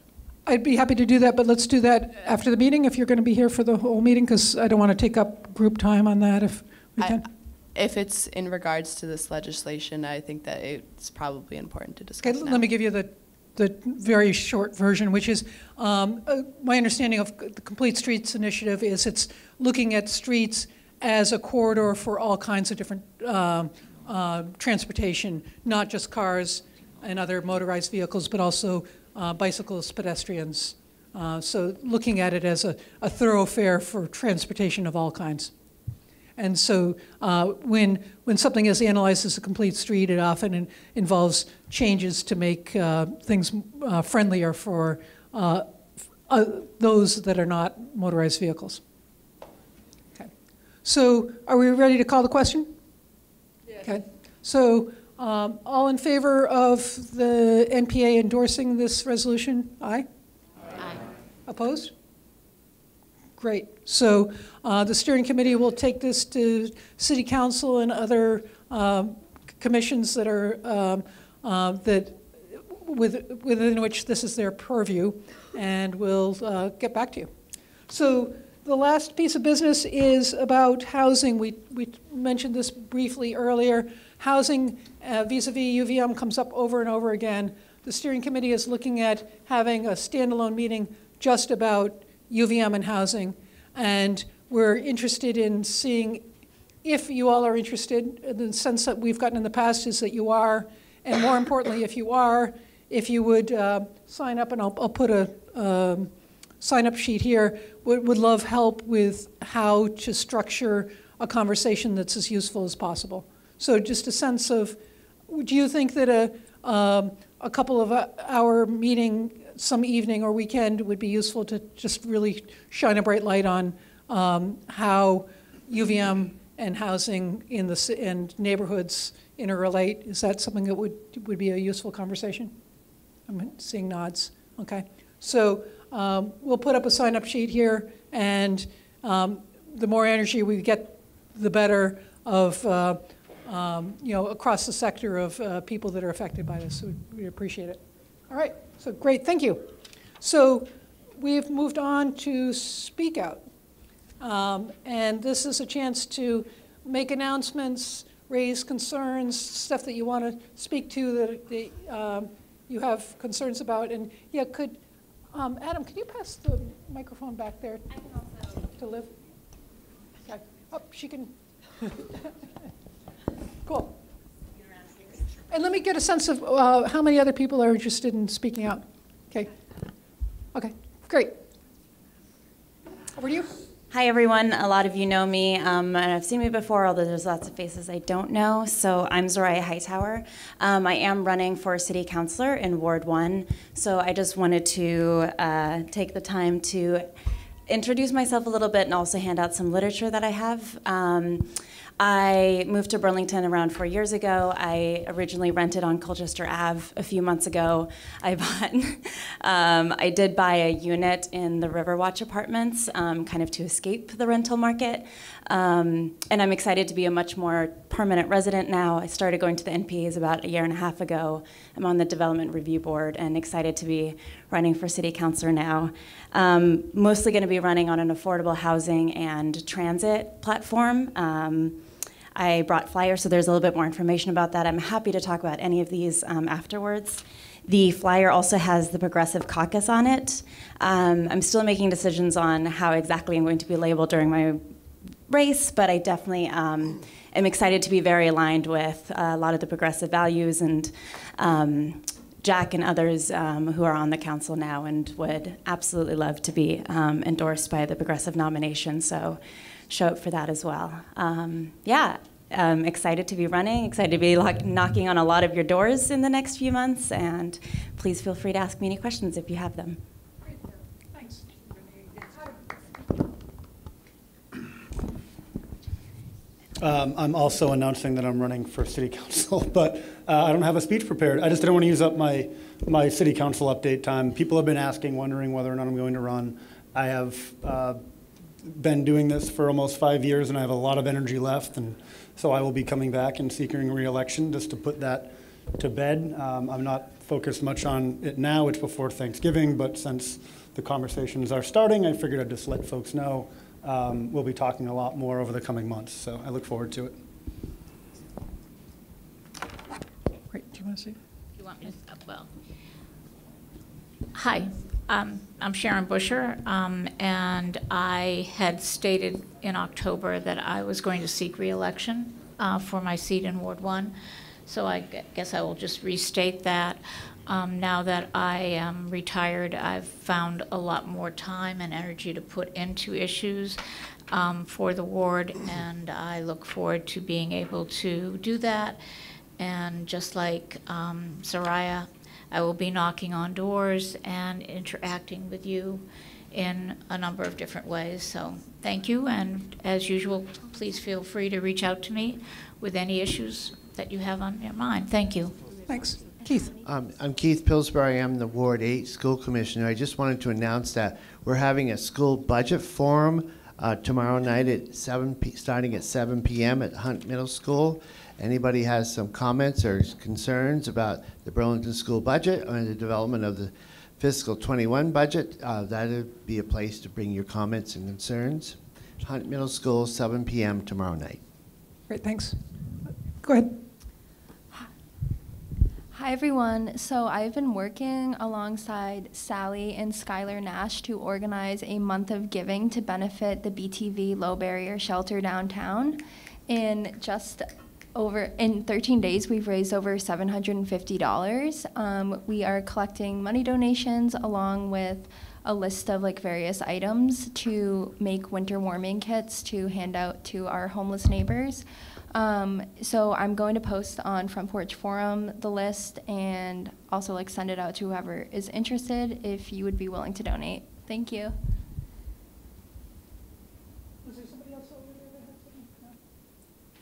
I'd be happy to do that, but let's do that after the meeting if you're going to be here for the whole meeting, because I don't want to take up group time on that if we
I-
can.
If it's in regards to this legislation, I think that it's probably important to
Okay,
discuss now.
let me give you the, the very short version, which is, um, uh, my understanding of the Complete Streets Initiative is it's looking at streets as a corridor for all kinds of different um, uh, transportation, not just cars and other motorized vehicles, but also uh, bicycles, pedestrians. Uh, So looking at it as a a thoroughfare for transportation of all kinds. And so uh, when, when something is analyzed as a complete street, it often in- involves changes to make uh, things uh, friendlier for uh, uh, those that are not motorized vehicles. Okay. So are we ready to call the question? Okay. So um, all in favor of the NPA endorsing this resolution? Aye?
Aye.
Opposed? Great. So uh, the steering committee will take this to city council and other um, commissions that are, um, uh, that, with- within which this is their purview, and we'll uh, get back to you. So the last piece of business is about housing. We, we mentioned this briefly earlier. Housing uh, vis-à-vis UVM comes up over and over again. The steering committee is looking at having a standalone meeting just about UVM and housing. And we're interested in seeing if you all are interested. The sense that we've gotten in the past is that you are. And more importantly, if you are, if you would uh, sign up, and I'll, I'll put a um, sign-up sheet here, would, would love help with how to structure a conversation that's as useful as possible. So just a sense of, do you think that a, um, a couple of uh, hour meeting some evening or weekend would be useful to just really shine a bright light on um, how UVM and housing in the, and neighborhoods interrelate? Is that something that would, would be a useful conversation? I'm seeing nods. Okay. So um, we'll put up a sign-up sheet here, and um, the more energy we get, the better of, uh, um, you know, across the sector of uh, people that are affected by this. So we appreciate it. All right. So great. Thank you. So we've moved on to Speak Out. Um, And this is a chance to make announcements, raise concerns, stuff that you want to speak to that that, um, you have concerns about. And yeah, could, um, Adam, could you pass the microphone back there to Liv? Okay. Oh, she can. Cool. And let me get a sense of uh, how many other people are interested in speaking out. Okay. Okay, great. Over to you.
Hi, everyone. A lot of you know me, um, and have seen me before, although there's lots of faces I don't know. So I'm Zoraya Hightower. Um, I am running for city councilor in Ward 1. So I just wanted to uh, take the time to introduce myself a little bit and also hand out some literature that I have. Um, I moved to Burlington around four years ago. I originally rented on Colchester Ave a few months ago. I bought, um, I did buy a unit in the Riverwatch Apartments, um, kind of to escape the rental market. Um, and I'm excited to be a much more permanent resident now. I started going to the NPAs about a year and a half ago. I'm on the Development Review Board and excited to be running for City Councilor now. Um, mostly going to be running on an affordable housing and transit platform. Um, I brought flyers, so there's a little bit more information about that. I'm happy to talk about any of these um, afterwards. The flyer also has the Progressive Caucus on it. Um, I'm still making decisions on how exactly I'm going to be labeled during my race, but I definitely um, am excited to be very aligned with uh, a lot of the progressive values and um, Jack and others um, who are on the council now and would absolutely love to be um, endorsed by the progressive nomination. So show up for that as well. Um, yeah, excited to be running, excited to be knocking on a lot of your doors in the next few months, and please feel free to ask me any questions if you have them.
Um, I'm also announcing that I'm running for city council, but uh, I don't have a speech prepared. I just didn't want to use up my, my city council update time. People have been asking, wondering whether or not I'm going to run. I have uh, been doing this for almost five years, and I have a lot of energy left, and so I will be coming back and seeking reelection just to put that to bed. Um, I'm not focused much on it now. It's before Thanksgiving, but since the conversations are starting, I figured I'd just let folks know. Um, we'll be talking a lot more over the coming months, so I look forward to it.
Great, do you want to say?
You want me to, uh, well. Hi, um, I'm Sharon Bushor, um, and I had stated in October that I was going to seek reelection uh, for my seat in Ward 1. So I guess I will just restate that. Um, now that I am retired, I've found a lot more time and energy to put into issues um, for the ward, and I look forward to being able to do that. And just like um, Zoraya, I will be knocking on doors and interacting with you in a number of different ways. So thank you, and as usual, please feel free to reach out to me with any issues that you have on your mind. Thank you.
Thanks. Keith?
Um, I'm Keith Pillsbury. I'm the Ward 8 School Commissioner. I just wanted to announce that we're having a school budget forum uh, tomorrow night at 7 p- starting at 7 p.m. at Hunt Middle School. Anybody has some comments or concerns about the Burlington school budget or the development of the fiscal 21 budget, uh, that'd be a place to bring your comments and concerns. Hunt Middle School, 7 p.m. tomorrow night.
Great, thanks. Go ahead.
Hi, everyone. So I've been working alongside Sally and Skylar Nash to organize a month of giving to benefit the BTV Low Barrier Shelter downtown. In just over in 13 days, we've raised over $750. Um, we are collecting money donations along with a list of like various items to make winter warming kits to hand out to our homeless neighbors. Um, so I'm going to post on Front Porch Forum the list and also like send it out to whoever is interested if you would be willing to donate. Thank you.
Was there somebody else over there that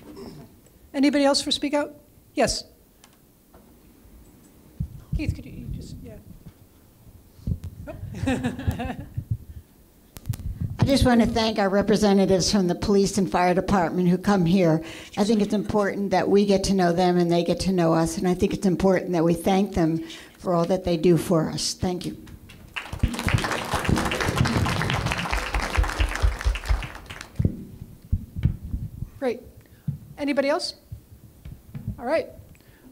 had something? No? Anybody else for speak out? Yes. Keith, could you, you just, yeah. Oh.
I just want to thank our representatives from the police and fire department who come here. I think it's important that we get to know them and they get to know us, and I think it's important that we thank them for all that they do for us. Thank you.
Great. Anybody else? All right.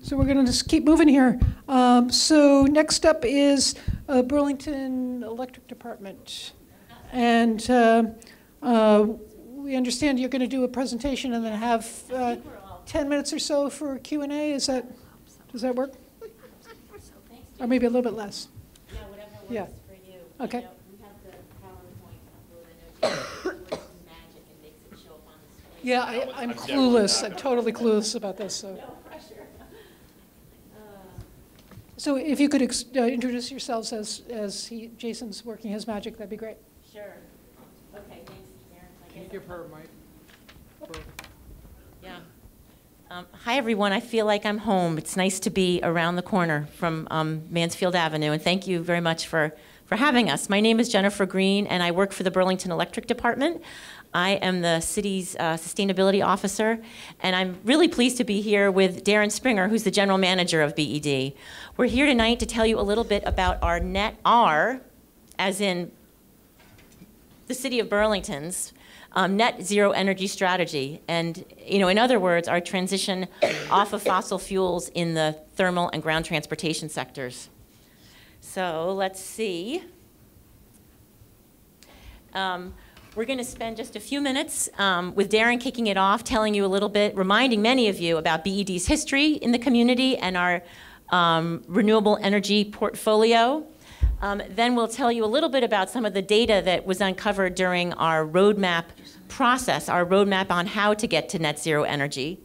So we're going to just keep moving here. Um, so next up is uh, Burlington Electric Department. And uh, uh, we understand you're going to do a presentation and then have uh, 10 minutes or so for Q&A. Is that, does that work? Or maybe a little bit less?
Yeah, whatever
Yeah.
for you.
Okay.
You know, we have the PowerPoint uploaded, and it works magic and makes it show up on the screen.
Yeah, I, I'm clueless. I'm totally clueless about this, so.
No pressure.
So if you could ex- uh, introduce yourselves as, as he, Jason's working his magic, that'd be great.
Sure. Okay, thanks, Darren. I
Can you
guess-
give her a mic?
Yeah. Um, Hi, everyone. I feel like I'm home. It's nice to be around the corner from um, Mansfield Avenue, and thank you very much for, for having us. My name is Jennifer Green, and I work for the Burlington Electric Department. I am the city's uh, sustainability officer, and I'm really pleased to be here with Darren Springer, who's the general manager of BED. We're here tonight to tell you a little bit about our net R, as in the city of Burlington's um, net zero energy strategy. And, you know, in other words, our transition off of fossil fuels in the thermal and ground transportation sectors. So let's see. Um, we're going to spend just a few minutes um, with Darren kicking it off, telling you a little bit, reminding many of you about BED's history in the community and our um, renewable energy portfolio. Um, then we'll tell you a little bit about some of the data that was uncovered during our roadmap process, our roadmap on how to get to net zero energy.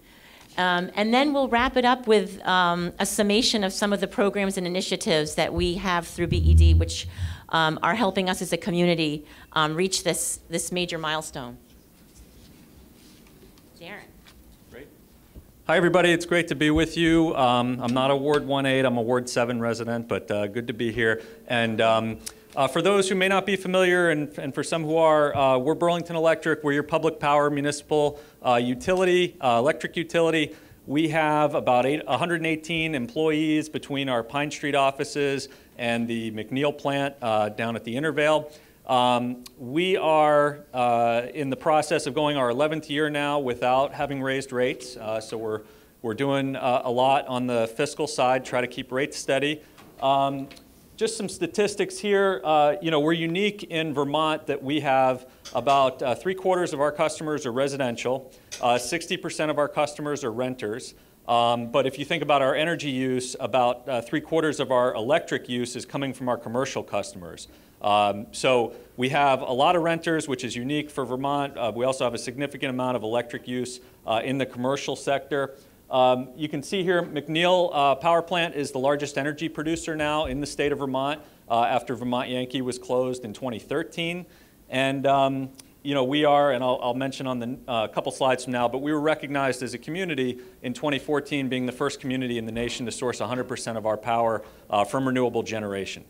Um, and then we'll wrap it up with um, a summation of some of the programs and initiatives that we have through BED, which um, are helping us as a community um, reach this, this major milestone. Darren.
Hi, everybody. It's great to be with you. Um, I'm not a Ward 1-8. I'm a Ward 7 resident, but uh, good to be here. And um, uh, for those who may not be familiar, and, and for some who are, uh, we're Burlington Electric. We're your public power municipal uh, utility, uh, electric utility. We have about eight, 118 employees between our Pine Street offices and the McNeil plant uh, down at the Intervale. Um, we are uh, in the process of going our 11th year now without having raised rates. Uh, so we're, we're doing uh, a lot on the fiscal side, try to keep rates steady. Um, just some statistics here. Uh, you know, we're unique in Vermont that we have about uh, three quarters of our customers are residential, 60% of our customers are renters. Um, but if you think about our energy use, about uh, three quarters of our electric use is coming from our commercial customers. Um, so we have a lot of renters, which is unique for Vermont. Uh, we also have a significant amount of electric use uh, in the commercial sector. Um, you can see here, McNeil uh, Power Plant is the largest energy producer now in the state of Vermont uh, after Vermont Yankee was closed in 2013. And um, you know, we are, and I'll, I'll mention on the uh, couple slides from now, but we were recognized as a community in 2014 being the first community in the nation to source 100% of our power uh, from renewable generation.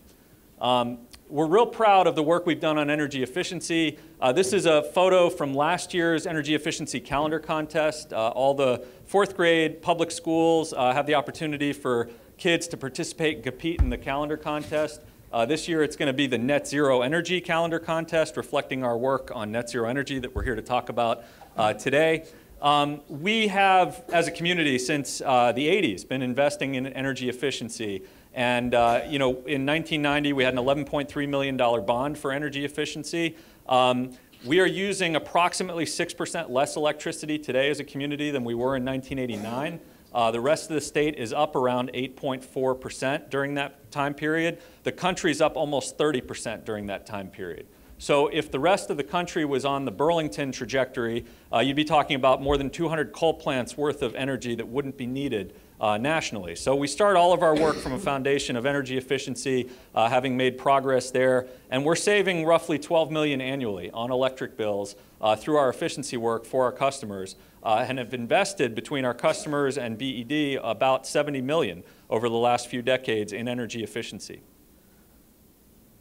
Um, we're real proud of the work we've done on energy efficiency. Uh, this is a photo from last year's energy efficiency calendar contest. Uh, all the fourth grade public schools uh, have the opportunity for kids to participate and compete in the calendar contest. Uh, this year it's going to be the Net Zero Energy Calendar Contest, reflecting our work on net zero energy that we're here to talk about uh, today. Um, we have, as a community, since uh, the 80s, been investing in energy efficiency. And uh, you know, in 1990, we had an 11.3 million dollar bond for energy efficiency. Um, we are using approximately 6% less electricity today as a community than we were in 1989. Uh, the rest of the state is up around 8.4% during that time period. The country is up almost 30% during that time period. So if the rest of the country was on the Burlington trajectory, uh, you'd be talking about more than 200 coal plants worth of energy that wouldn't be needed uh, nationally. So we start all of our work from a foundation of energy efficiency, uh, having made progress there, and we're saving roughly 12 million annually on electric bills uh, through our efficiency work for our customers, uh, and have invested between our customers and BED about 70 million over the last few decades in energy efficiency.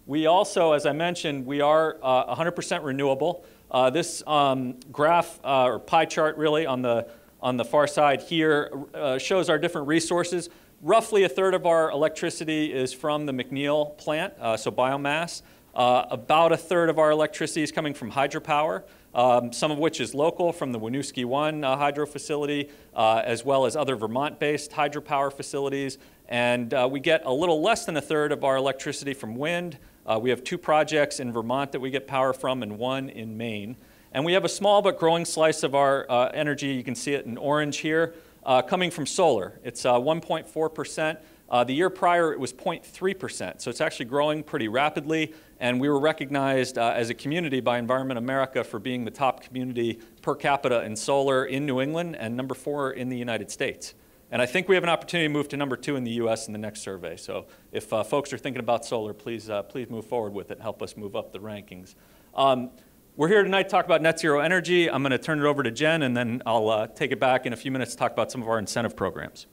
We also, as I mentioned, we are 100% uh, renewable. Uh, this um, graph, or pie chart really, on the on the far side here uh, shows our different resources. Roughly a third of our electricity is from the McNeil plant, uh, so biomass. Uh, about a third of our electricity is coming from hydropower, um, some of which is local from the Winooski 1 uh, hydro facility, uh, as well as other Vermont-based hydropower facilities. And uh, we get a little less than a third of our electricity from wind. We have two projects in Vermont that we get power from and one in Maine. And we have a small but growing slice of our uh, energy, you can see it in orange here, uh, coming from solar. It's 1.4%. Uh, uh, the year prior, it was 0.3%. So it's actually growing pretty rapidly. And we were recognized uh, as a community by Environment America for being the top community per capita in solar in New England and number four in the United States. And I think we have an opportunity to move to number two in the U.S. in the next survey. So if uh, folks are thinking about solar, please, uh, please move forward with it help us move up the rankings. Um, we're here tonight to talk about net zero energy. I'm going to turn it over to Jen, and then I'll uh, take it back in a few minutes to talk about some of our incentive programs.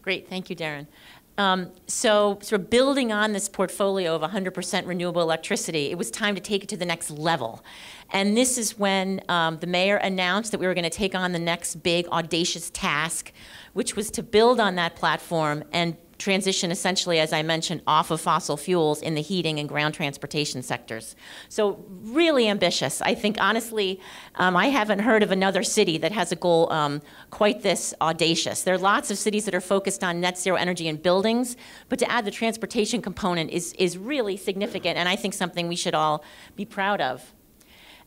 Great, thank you, Darren. Um, so, sort of building on this portfolio of 100% renewable electricity, it was time to take it to the next level. And this is when um, the mayor announced that we were going to take on the next big, audacious task, which was to build on that platform and transition essentially, as I mentioned, off of fossil fuels in the heating and ground transportation sectors. So really ambitious. I think honestly, um, I haven't heard of another city that has a goal um, quite this audacious. There are lots of cities that are focused on net zero energy in buildings, but to add the transportation component is, is really significant and I think something we should all be proud of.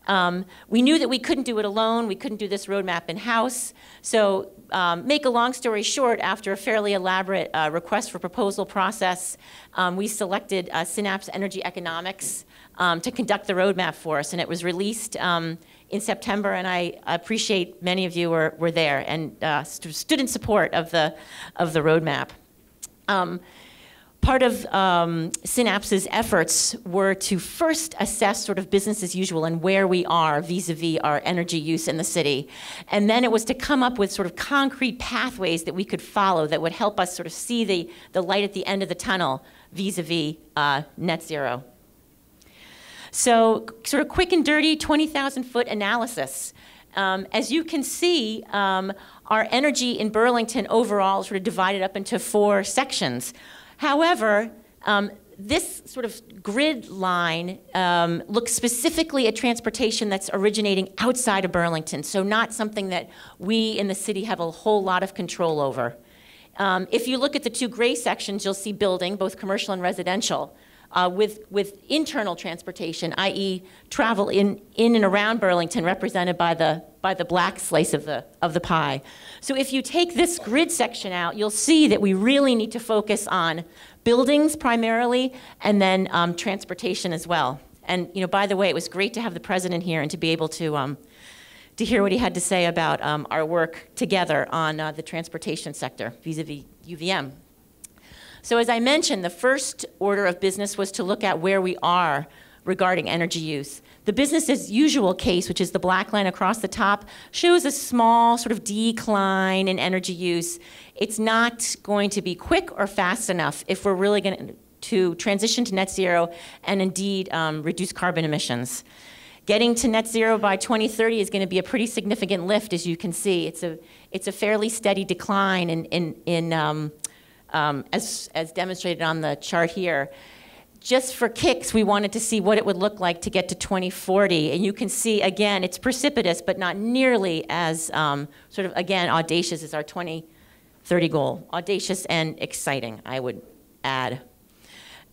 Um, we knew that we couldn't do it alone. We couldn't do this roadmap in-house. So um, make a long story short, after a fairly elaborate uh, request for proposal process, um, we selected uh, Synapse Energy Economics um, to conduct the roadmap for us, and it was released um, in September, and I appreciate many of you were, were there and uh, st stood in support of the, of the roadmap. Part of um, Synapse's efforts were to first assess sort of business as usual and where we are vis-a-vis our energy use in the city. And then it was to come up with sort of concrete pathways that we could follow that would help us sort of see the, the light at the end of the tunnel vis-a-vis uh, net zero. So sort of quick and dirty 20,000 foot analysis. Um, as you can see, um, our energy in Burlington overall sort of divided up into four sections. However, um, this sort of grid line um, looks specifically at transportation that's originating outside of Burlington, so not something that we in the city have a whole lot of control over. Um, if you look at the two gray sections, you'll see building, both commercial and residential uh, with, with internal transportation, i.e. travel in, in and around Burlington represented by the, by the black slice of the, of the pie. So if you take this grid section out, you'll see that we really need to focus on buildings primarily and then um, transportation as well. And you know, by the way, it was great to have the president here and to be able to, um, to hear what he had to say about um, our work together on uh, the transportation sector vis-a-vis -vis UVM. So as I mentioned, the first order of business was to look at where we are regarding energy use. The business as usual case, which is the black line across the top, shows a small sort of decline in energy use. It's not going to be quick or fast enough if we're really going to transition to net zero and indeed um, reduce carbon emissions. Getting to net zero by 2030 is going to be a pretty significant lift, as you can see. It's a, it's a fairly steady decline in, in, in um, um, as, as demonstrated on the chart here. Just for kicks, we wanted to see what it would look like to get to 2040. And you can see, again, it's precipitous, but not nearly as um, sort of, again, audacious as our 2030 goal. Audacious and exciting, I would add.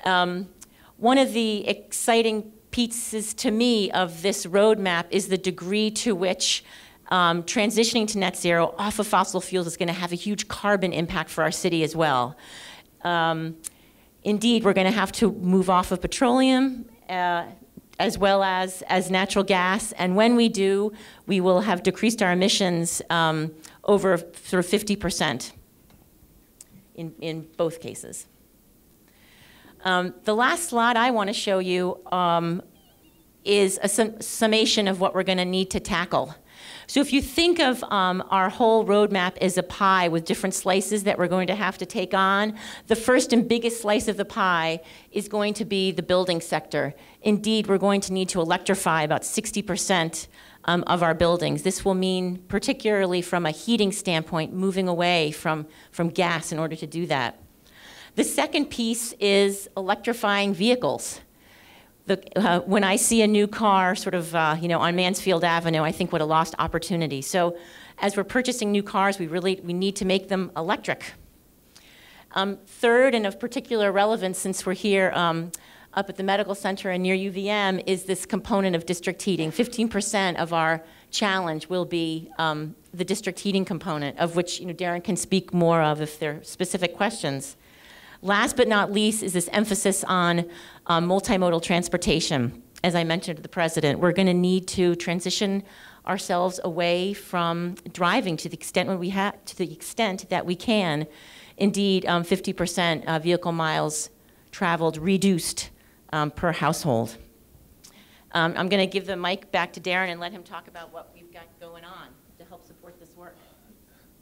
Um, one of the exciting pieces to me of this roadmap is the degree to which um, transitioning to net zero off of fossil fuels is going to have a huge carbon impact for our city as well. Um, indeed, we're going to have to move off of petroleum uh, as well as, as natural gas. And when we do, we will have decreased our emissions um, over sort of 50% in, in both cases. Um, the last slide I want to show you um, is a sum summation of what we're going to need to tackle. So if you think of um, our whole roadmap as a pie with different slices that we're going to have to take on, the first and biggest slice of the pie is going to be the building sector. Indeed, we're going to need to electrify about 60% um, of our buildings. This will mean, particularly from a heating standpoint, moving away from, from gas in order to do that. The second piece is electrifying vehicles the, uh, when I see a new car sort of, uh, you know, on Mansfield Avenue, I think what a lost opportunity. So as we're purchasing new cars, we really, we need to make them electric. Um, third, and of particular relevance since we're here um, up at the medical center and near UVM, is this component of district heating. 15% of our challenge will be um, the district heating component, of which you know, Darren can speak more of if there are specific questions. Last but not least is this emphasis on um, multimodal transportation. As I mentioned to the president, we're going to need to transition ourselves away from driving to the extent we have, to the extent that we can. Indeed, 50% um, uh, vehicle miles traveled reduced um, per household. Um, I'm going to give the mic back to Darren and let him talk about what we've got going on to help support this work.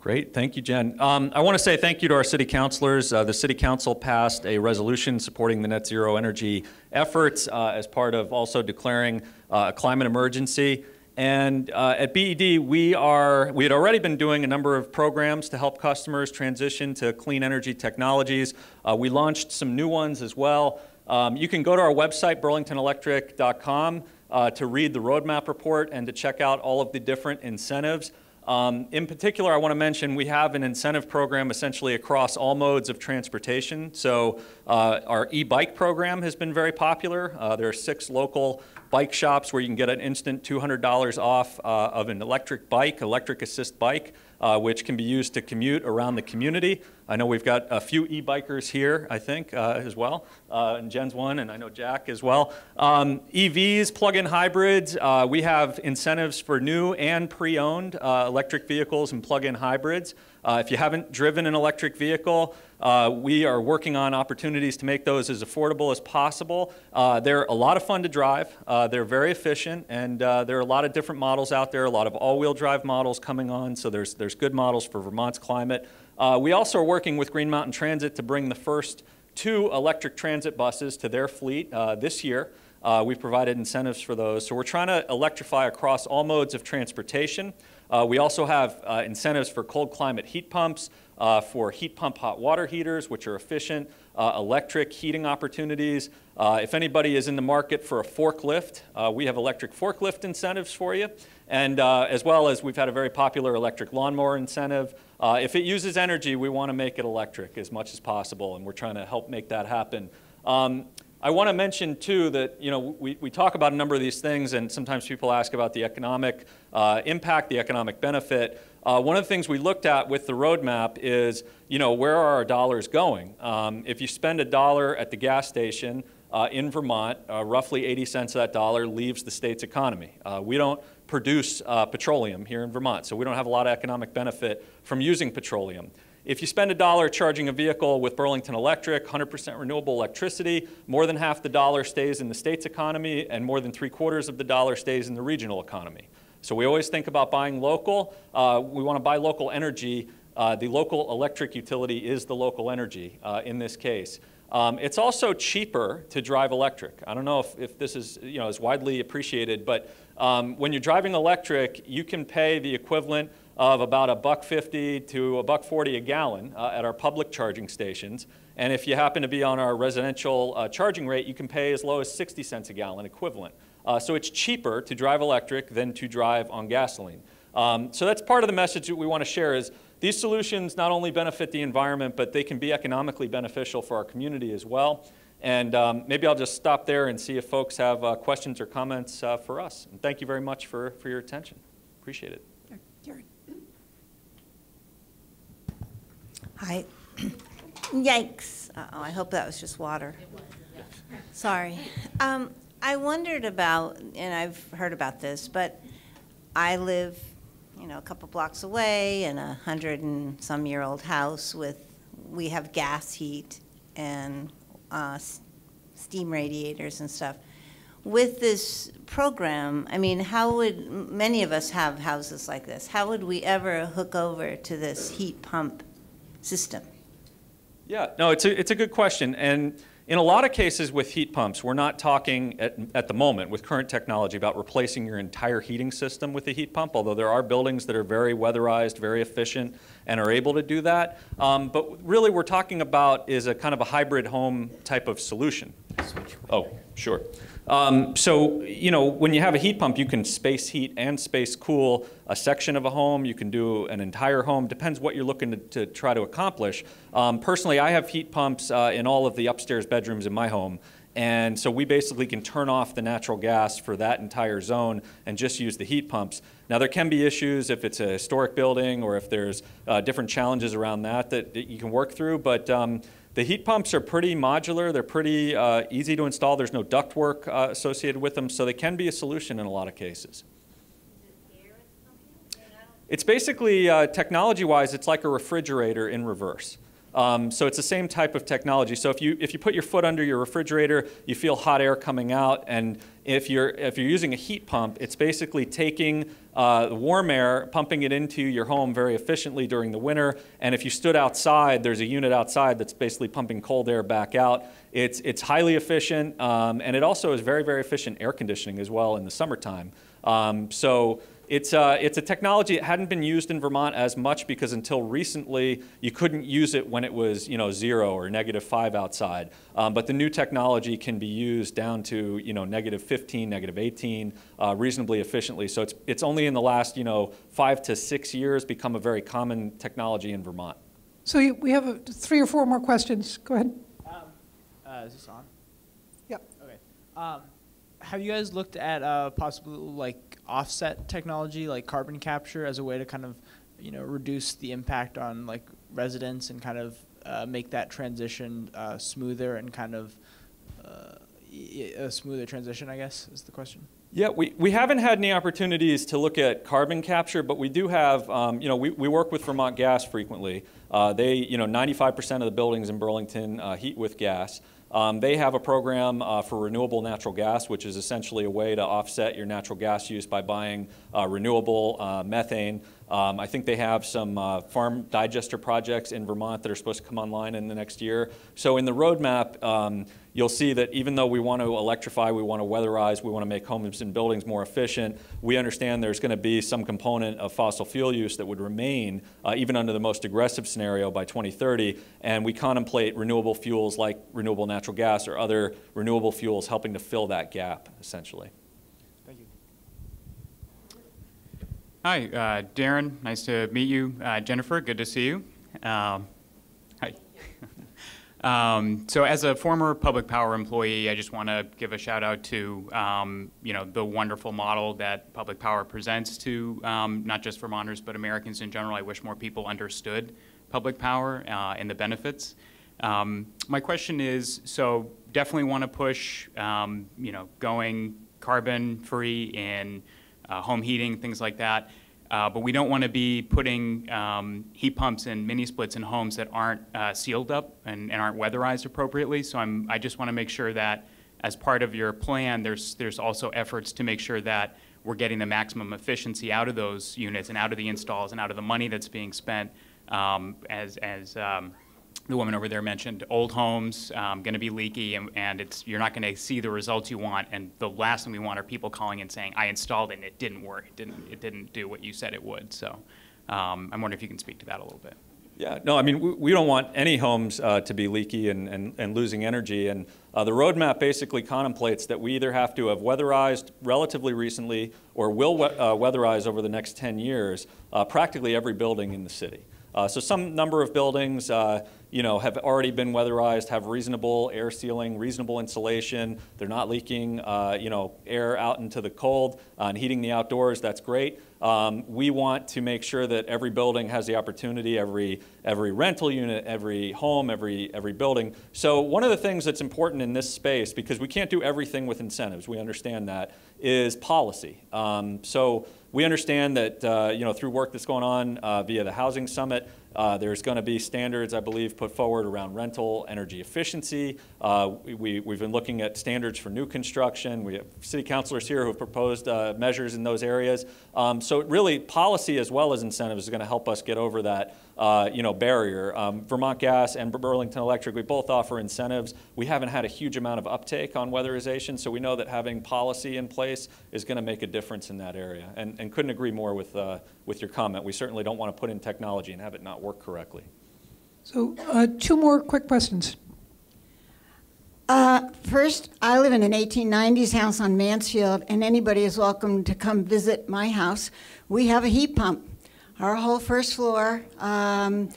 Great, thank you, Jen. Um, I want to say thank you to our city councilors. Uh, the city council passed a resolution supporting the net zero energy efforts uh, as part of also declaring uh, a climate emergency. And uh, at BED, we are we had already been doing a number of programs to help customers transition to clean energy technologies. Uh, we launched some new ones as well. Um, you can go to our website, burlingtonelectric.com, uh, to read the roadmap report and to check out all of the different incentives. Um, in particular, I want to mention we have an incentive program essentially across all modes of transportation. So uh, our e-bike program has been very popular. Uh, there are six local bike shops where you can get an instant $200 off uh, of an electric bike, electric assist bike, uh, which can be used to commute around the community. I know we've got a few e-bikers here, I think, uh, as well, uh, and Jen's one, and I know Jack as well. Um, EVs, plug-in hybrids, uh, we have incentives for new and pre-owned uh, electric vehicles and plug-in hybrids. If you haven't driven an electric vehicle, uh, we are working on opportunities to make those as affordable as possible. Uh, they're a lot of fun to drive. Uh, they're very efficient, and uh, there are a lot of different models out there, a lot of all-wheel drive models coming on, so there's, there's good models for Vermont's climate. Uh, we also are working with Green Mountain Transit to bring the first two electric transit buses to their fleet uh, this year. We've provided incentives for those. So we're trying to electrify across all modes of transportation. We also have incentives for cold climate heat pumps, uh, for heat pump hot water heaters, which are efficient, uh, electric heating opportunities. Uh, if anybody is in the market for a forklift, uh, we have electric forklift incentives for you. And as well as we've had a very popular electric lawnmower incentive. if it uses energy, we want to make it electric as much as possible, and we're trying to help make that happen. Um, I want to mention too that you know we, we talk about a number of these things and sometimes people ask about the economic uh, impact, the economic benefit. Uh, one of the things we looked at with the roadmap is you know where are our dollars going? Um, if you spend a dollar at the gas station uh, in Vermont, uh, roughly 80 cents of that dollar leaves the state's economy. Uh, we don't produce uh, petroleum here in Vermont, so we don't have a lot of economic benefit from using petroleum. If you spend a dollar charging a vehicle with Burlington Electric, 100% renewable electricity, more than half the dollar stays in the state's economy and more than three quarters of the dollar stays in the regional economy. So we always think about buying local. Uh, we want to buy local energy. Uh, the local electric utility is the local energy uh, in this case. Um, it's also cheaper to drive electric. I don't know if, if this is, you know, is widely appreciated, but um, when you're driving electric, you can pay the equivalent of about a buck 50 to a buck 40 a gallon uh, at our public charging stations. And if you happen to be on our residential uh, charging rate, you can pay as low as 60 cents a gallon equivalent. Uh, so it's cheaper to drive electric than to drive on gasoline. Um, so that's part of the message that we want to share is these solutions not only benefit the environment, but they can be economically beneficial for our community as well. And um, maybe I'll just stop there and see if folks have uh, questions or comments uh, for us. And thank you very much for, for your attention. Appreciate it.
Hi. Yikes. Uh-oh, I hope that was just water. Sorry. Um, I wondered about, and I've heard about this, but I live, you know, a couple blocks away in a hundred and some year old house with, we have gas heat and uh, steam radiators and stuff. With this program, I mean, how would, many of us have houses like this. How would we ever hook over to this heat pump system?
Yeah, no, it's a, it's a good question. And in a lot of cases with heat pumps, we're not talking at, at the moment with current technology about replacing your entire heating system with a heat pump, although there are buildings that are very weatherized, very efficient, and are able to do that. Um, but really, we're talking about is a kind of a hybrid home type of solution. Oh, sure. Um, so, you know, when you have a heat pump, you can space heat and space cool a section of a home. You can do an entire home. Depends what you're looking to, to try to accomplish. Um, personally, I have heat pumps uh, in all of the upstairs bedrooms in my home. And so we basically can turn off the natural gas for that entire zone and just use the heat pumps. Now, there can be issues if it's a historic building or if there's uh, different challenges around that, that you can work through. But um, the heat pumps are pretty modular. They're pretty uh, easy to install. There's no ductwork uh, associated with them, so they can be a solution in a lot of cases. It's basically, uh, technology-wise, it's like a refrigerator in reverse. Um, so it's the same type of technology. So if you, if you put your foot under your refrigerator, you feel hot air coming out. And if you're, if you're using a heat pump, it's basically taking uh, warm air, pumping it into your home very efficiently during the winter. And if you stood outside, there's a unit outside that's basically pumping cold air back out. It's, it's highly efficient, um, and it also is very, very efficient air conditioning as well in the summertime. Um, so it's, uh, it's a technology that hadn't been used in Vermont as much because until recently you couldn't use it when it was you know, zero or negative five outside. Um, but the new technology can be used down to you know, negative 15, negative 18 uh, reasonably efficiently. So it's, it's only in the last you know, five to six years become a very common technology in Vermont.
So you- we have uh, three or four more questions. Go ahead.
Uh, is this on?
Yep.
Okay. Um, have you guys looked at uh, possible like offset technology, like carbon capture, as a way to kind of, you know, reduce the impact on like residents and kind of uh, make that transition uh, smoother and kind of uh, a smoother transition? I guess is the question.
Yeah, we, we haven't had any opportunities to look at carbon capture, but we do have, um, you know, we, we work with Vermont Gas frequently. Uh, they, you know, 95% of the buildings in Burlington uh, heat with gas. Um, they have a program uh, for renewable natural gas, which is essentially a way to offset your natural gas use by buying uh, renewable uh, methane. Um, I think they have some uh, farm digester projects in Vermont that are supposed to come online in the next year. So in the roadmap, um, you'll see that even though we want to electrify, we want to weatherize, we want to make homes and buildings more efficient, we understand there's going to be some component of fossil fuel use that would remain uh, even under the most aggressive scenario by 2030. And we contemplate renewable fuels like renewable natural gas or other renewable fuels helping to fill that gap, essentially.
Thank you.
Hi, uh, Darren. Nice to meet you. Uh, Jennifer, good to see you. Um, hi. Um, so, as a former public power employee, I just want to give a shout out to um, you know the wonderful model that public power presents to um, not just Vermonters but Americans in general. I wish more people understood public power uh, and the benefits. Um, my question is, so definitely want to push, um, you know, going carbon free in uh, home heating, things like that. Uh, but we don't want to be putting um, heat pumps and mini splits in homes that aren't uh, sealed up and, and, aren't weatherized appropriately. So I'm, I just want to make sure that as part of your plan, there's, there's also efforts to make sure that we're getting the maximum efficiency out of those units and out of the installs and out of the money that's being spent um, as, as um, the woman over there mentioned old homes um, going to be leaky and, and it's you're not going to see the results you want and the last thing we want are people calling and saying i installed it and it didn't work it didn't it didn't do what you said it would so um, i'm wondering if you can speak to that a little bit
yeah, no, I mean, we, we don't want any homes uh, to be leaky and, and, and losing energy. And uh, the roadmap basically contemplates that we either have to have weatherized relatively recently or will we- uh, weatherize over the next 10 years uh, practically every building in the city. Uh, so some number of buildings, uh, you know, have already been weatherized, have reasonable air sealing, reasonable insulation. They're not leaking, uh, you know, air out into the cold uh, and heating the outdoors. That's great. Um, we want to make sure that every building has the opportunity, every every rental unit, every home, every every building. So one of the things that's important in this space, because we can't do everything with incentives, we understand that, is policy. Um, so we understand that uh, you know through work that's going on uh, via the housing summit, uh, there's going to be standards, I believe, put forward around rental energy efficiency. Uh, we, we've been looking at standards for new construction. We have city councilors here who have proposed uh, measures in those areas. Um, so really, policy as well as incentives is going to help us get over that uh, you know, barrier. Um, Vermont Gas and Burlington Electric, we both offer incentives. We haven't had a huge amount of uptake on weatherization, so we know that having policy in place is going to make a difference in that area. And, and couldn't agree more with, uh, with your comment. We certainly don't want to put in technology and have it not work correctly.
So, uh, two more quick questions.
Uh, first, I live in an 1890s house on Mansfield, and anybody is welcome to come visit my house. We have a heat pump, our whole first floor, um,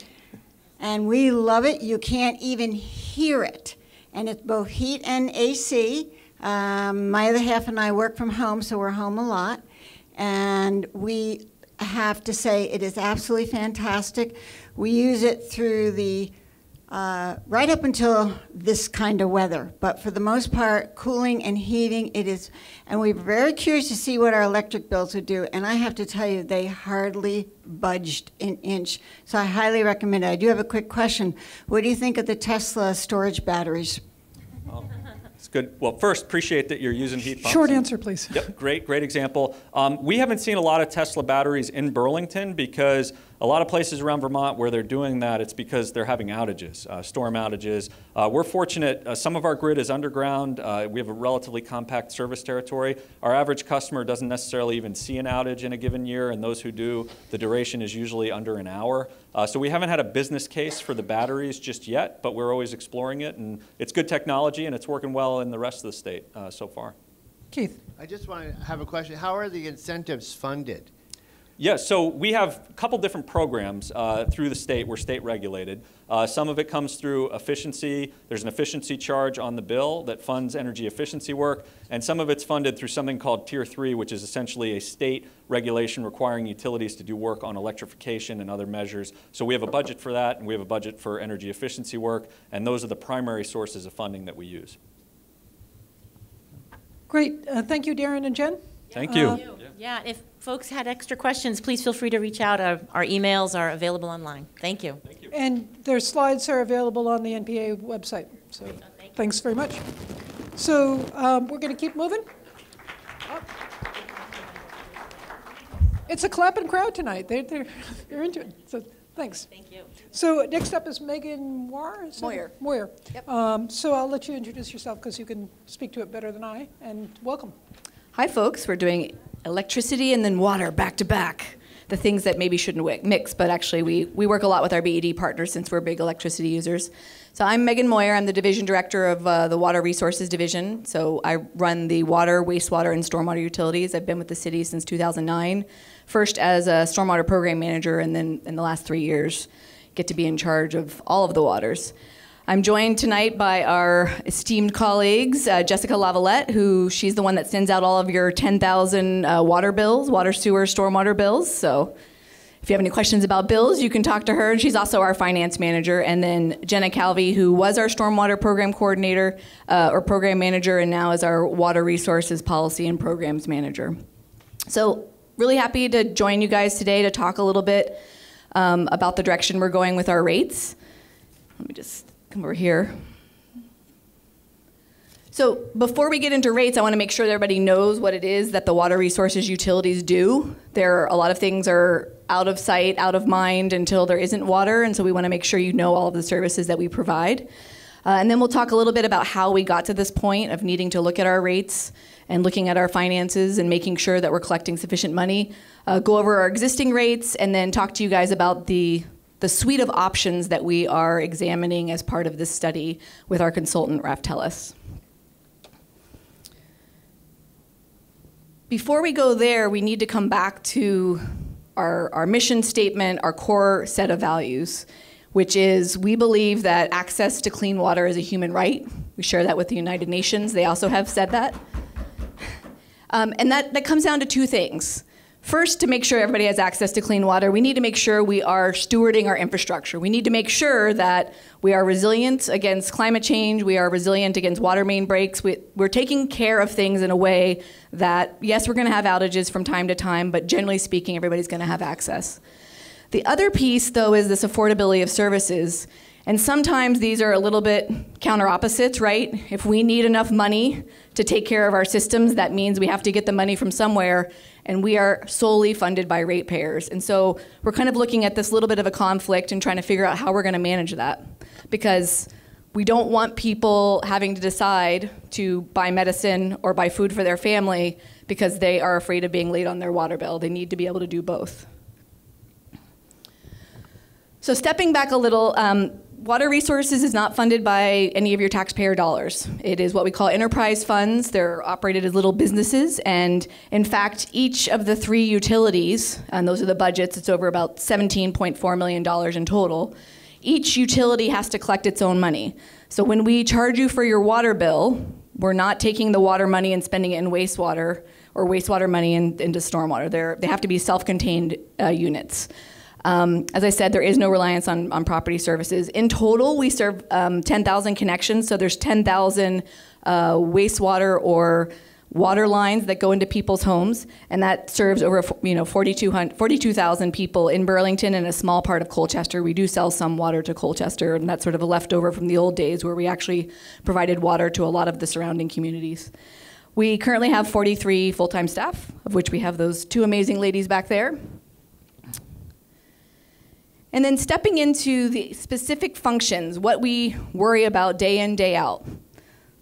and we love it. You can't even hear it, and it's both heat and AC. Um, my other half and I work from home, so we're home a lot, and we have to say it is absolutely fantastic. We use it through the uh, right up until this kind of weather. But for the most part, cooling and heating, it is, and we're very curious to see what our electric bills would do. And I have to tell you, they hardly budged an inch. So I highly recommend it. I do have a quick question. What do you think of the Tesla storage batteries?
It's good. Well, first, appreciate that you're using heat pumps.
Short answer, please.
Yep, great, great example. Um, we haven't seen a lot of Tesla batteries in Burlington because a lot of places around Vermont where they're doing that, it's because they're having outages, uh, storm outages. Uh, we're fortunate, uh, some of our grid is underground. Uh, we have a relatively compact service territory. Our average customer doesn't necessarily even see an outage in a given year, and those who do, the duration is usually under an hour. Uh, so we haven't had a business case for the batteries just yet, but we're always exploring it, and it's good technology, and it's working well in the rest of the state uh, so far.
Keith.
I just want to have a question. How are the incentives funded?
Yeah, so we have a couple different programs uh, through the state. We're state regulated. Uh, some of it comes through efficiency. There's an efficiency charge on the bill that funds energy efficiency work, and some of it's funded through something called Tier 3, which is essentially a state regulation requiring utilities to do work on electrification and other measures. So we have a budget for that, and we have a budget for energy efficiency work, and those are the primary sources of funding that we use.
Great. Uh, Thank you, Darren and Jen.
Thank you.
Uh,
Yeah, if folks had extra questions, please feel free to reach out. Our, our emails are available online. Thank you. Thank you.
And their slides are available on the NPA website, so thanks very much. So um, we're going to keep moving. Up. It's a clapping crowd tonight. They're, they're, they're into it, so thanks.
Thank you.
So next up is Megan Moore. is that it?
Moir.
Moir. Um, So I'll let you introduce yourself because you can speak to it better than I, and welcome.
Hi, folks. We're doing electricity and then water back to back. The things that maybe shouldn't mix, but actually we, we work a lot with our BED partners since we're big electricity users. So I'm Megan Moir. I'm the division director of uh, the Water Resources Division. So I run the water, wastewater, and stormwater utilities. I've been with the city since 2009, first as a stormwater program manager, and then in the last three years, get to be in charge of all of the waters. I'm joined tonight by our esteemed colleagues, uh, Jessica Lavalette, who she's the one that sends out all of your 10,000 uh, water bills, water, sewer, stormwater bills. So if you have any questions about bills, you can talk to her. And she's also our finance manager. And then Jenna Calvi, who was our stormwater program coordinator uh, or program manager, and now is our water resources policy and programs manager. So really happy to join you guys today to talk a little bit um, about the direction we're going with our rates. Let me just come over here. So before we get into rates, I want to make sure that everybody knows what it is that the water resources utilities do. There are a lot of things are out of sight, out of mind until there isn't water, and so we want to make sure you know all of the services that we provide. Uh, and then we'll talk a little bit about how we got to this point of needing to look at our rates and looking at our finances and making sure that we're collecting sufficient money. Uh, go over our existing rates and then talk to you guys about the the suite of options that we are examining as part of this study with our consultant, Raftelis. Before we go there, we need to come back to our, our mission statement, our core set of values, which is we believe that access to clean water is a human right. We share that with the United Nations. They also have said that. Um, and that, that comes down to two things. First, to make sure everybody has access to clean water, we need to make sure we are stewarding our infrastructure. We need to make sure that we are resilient against climate change, we are resilient against water main breaks. We, we're taking care of things in a way that, yes, we're going to have outages from time to time, but generally speaking, everybody's going to have access. The other piece, though, is this affordability of services. And sometimes these are a little bit counter opposites, right? If we need enough money to take care of our systems, that means we have to get the money from somewhere, and we are solely funded by ratepayers. And so we're kind of looking at this little bit of a conflict and trying to figure out how we're going to manage that. Because we don't want people having to decide to buy medicine or buy food for their family because they are afraid of being late on their water bill. They need to be able to do both. So stepping back a little, um, water resources is not funded by any of your taxpayer dollars. It is what we call enterprise funds. They're operated as little businesses, and in fact, each of the three utilities, and those are the budgets, it's over about $17.4 million in total. Each utility has to collect its own money. So when we charge you for your water bill, we're not taking the water money and spending it in wastewater or wastewater money in, into stormwater. They're, they have to be self-contained uh, units. Um, as I said, there is no reliance on, on property services. In total, we serve um, 10,000 connections, so there's 10,000 uh, wastewater or water lines that go into people's homes, and that serves over you know 42,000 42, people in Burlington and a small part of Colchester. We do sell some water to Colchester, and that's sort of a leftover from the old days where we actually provided water to a lot of the surrounding communities. We currently have 43 full-time staff, of which we have those two amazing ladies back there. And then stepping into the specific functions, what we worry about day in, day out.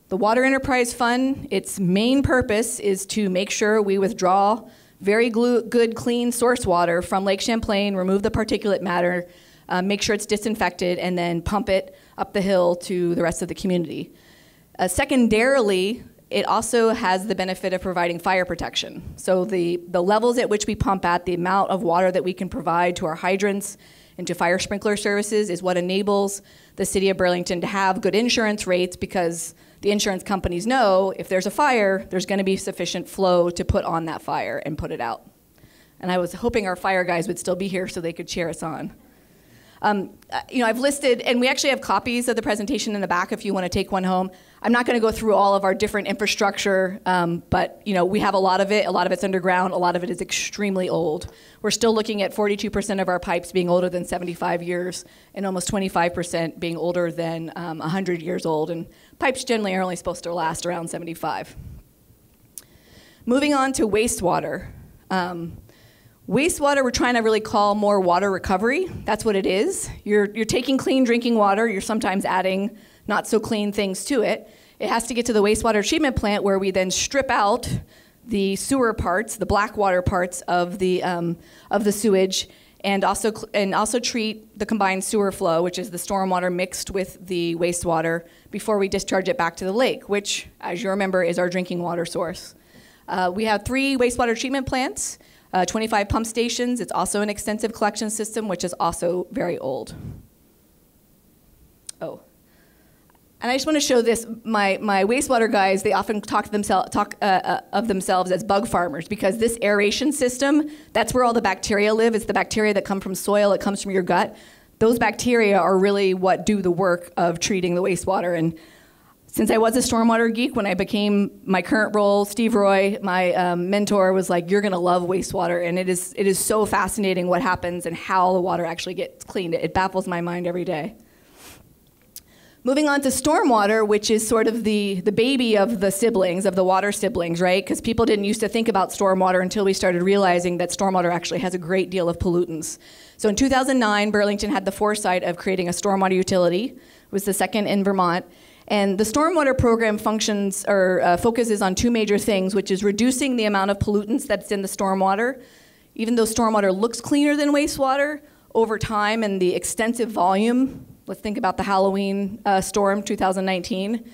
The Water Enterprise Fund, its main purpose is to make sure we withdraw very good, clean source water from Lake Champlain, remove the particulate matter, uh, make sure it's disinfected, and then pump it up the hill to the rest of the community. Uh, secondarily, it also has the benefit of providing fire protection. So the, the levels at which we pump at, the amount of water that we can provide to our hydrants and to fire sprinkler services is what enables the city of Burlington to have good insurance rates because the insurance companies know if there's a fire, there's going to be sufficient flow to put on that fire and put it out. And I was hoping our fire guys would still be here so they could cheer us on. Um, uh, you know, I've listed, and we actually have copies of the presentation in the back if you want to take one home. I'm not going to go through all of our different infrastructure, um, but you know, we have a lot of it. A lot of it's underground. A lot of it is extremely old. We're still looking at 42% of our pipes being older than 75 years, and almost 25% being older than um, 100 years old. And pipes generally are only supposed to last around 75. Moving on to wastewater. Um, Wastewater, we're trying to really call more water recovery. That's what it is. You're, you're taking clean drinking water, you're sometimes adding not so clean things to it. It has to get to the wastewater treatment plant where we then strip out the sewer parts, the black water parts of the, um, of the sewage, and also, and also treat the combined sewer flow, which is the stormwater mixed with the wastewater, before we discharge it back to the lake, which, as you remember, is our drinking water source. Uh, we have three wastewater treatment plants uh, 25 pump stations. It's also an extensive collection system, which is also very old. Oh. And I just want to show this. My, my wastewater guys, they often talk, to themselves, talk uh, uh, of themselves as bug farmers because this aeration system, that's where all the bacteria live. It's the bacteria that come from soil, it comes from your gut. Those bacteria are really what do the work of treating the wastewater. And since I was a stormwater geek, when I became my current role, Steve Roy, my um, mentor, was like, "You're gonna love wastewater," and it is it is so fascinating what happens and how the water actually gets cleaned. It, it baffles my mind every day. Moving on to stormwater, which is sort of the, the baby of the siblings, of the water siblings, right? Because people didn't used to think about stormwater until we started realizing that stormwater actually has a great deal of pollutants. So in 2009, Burlington had the foresight of creating a stormwater utility. It was the second in Vermont. And the stormwater program functions or uh, focuses on two major things, which is reducing the amount of pollutants that's in the stormwater. Even though stormwater looks cleaner than wastewater, over time and the extensive volume, let's think about the Halloween uh, storm 2019,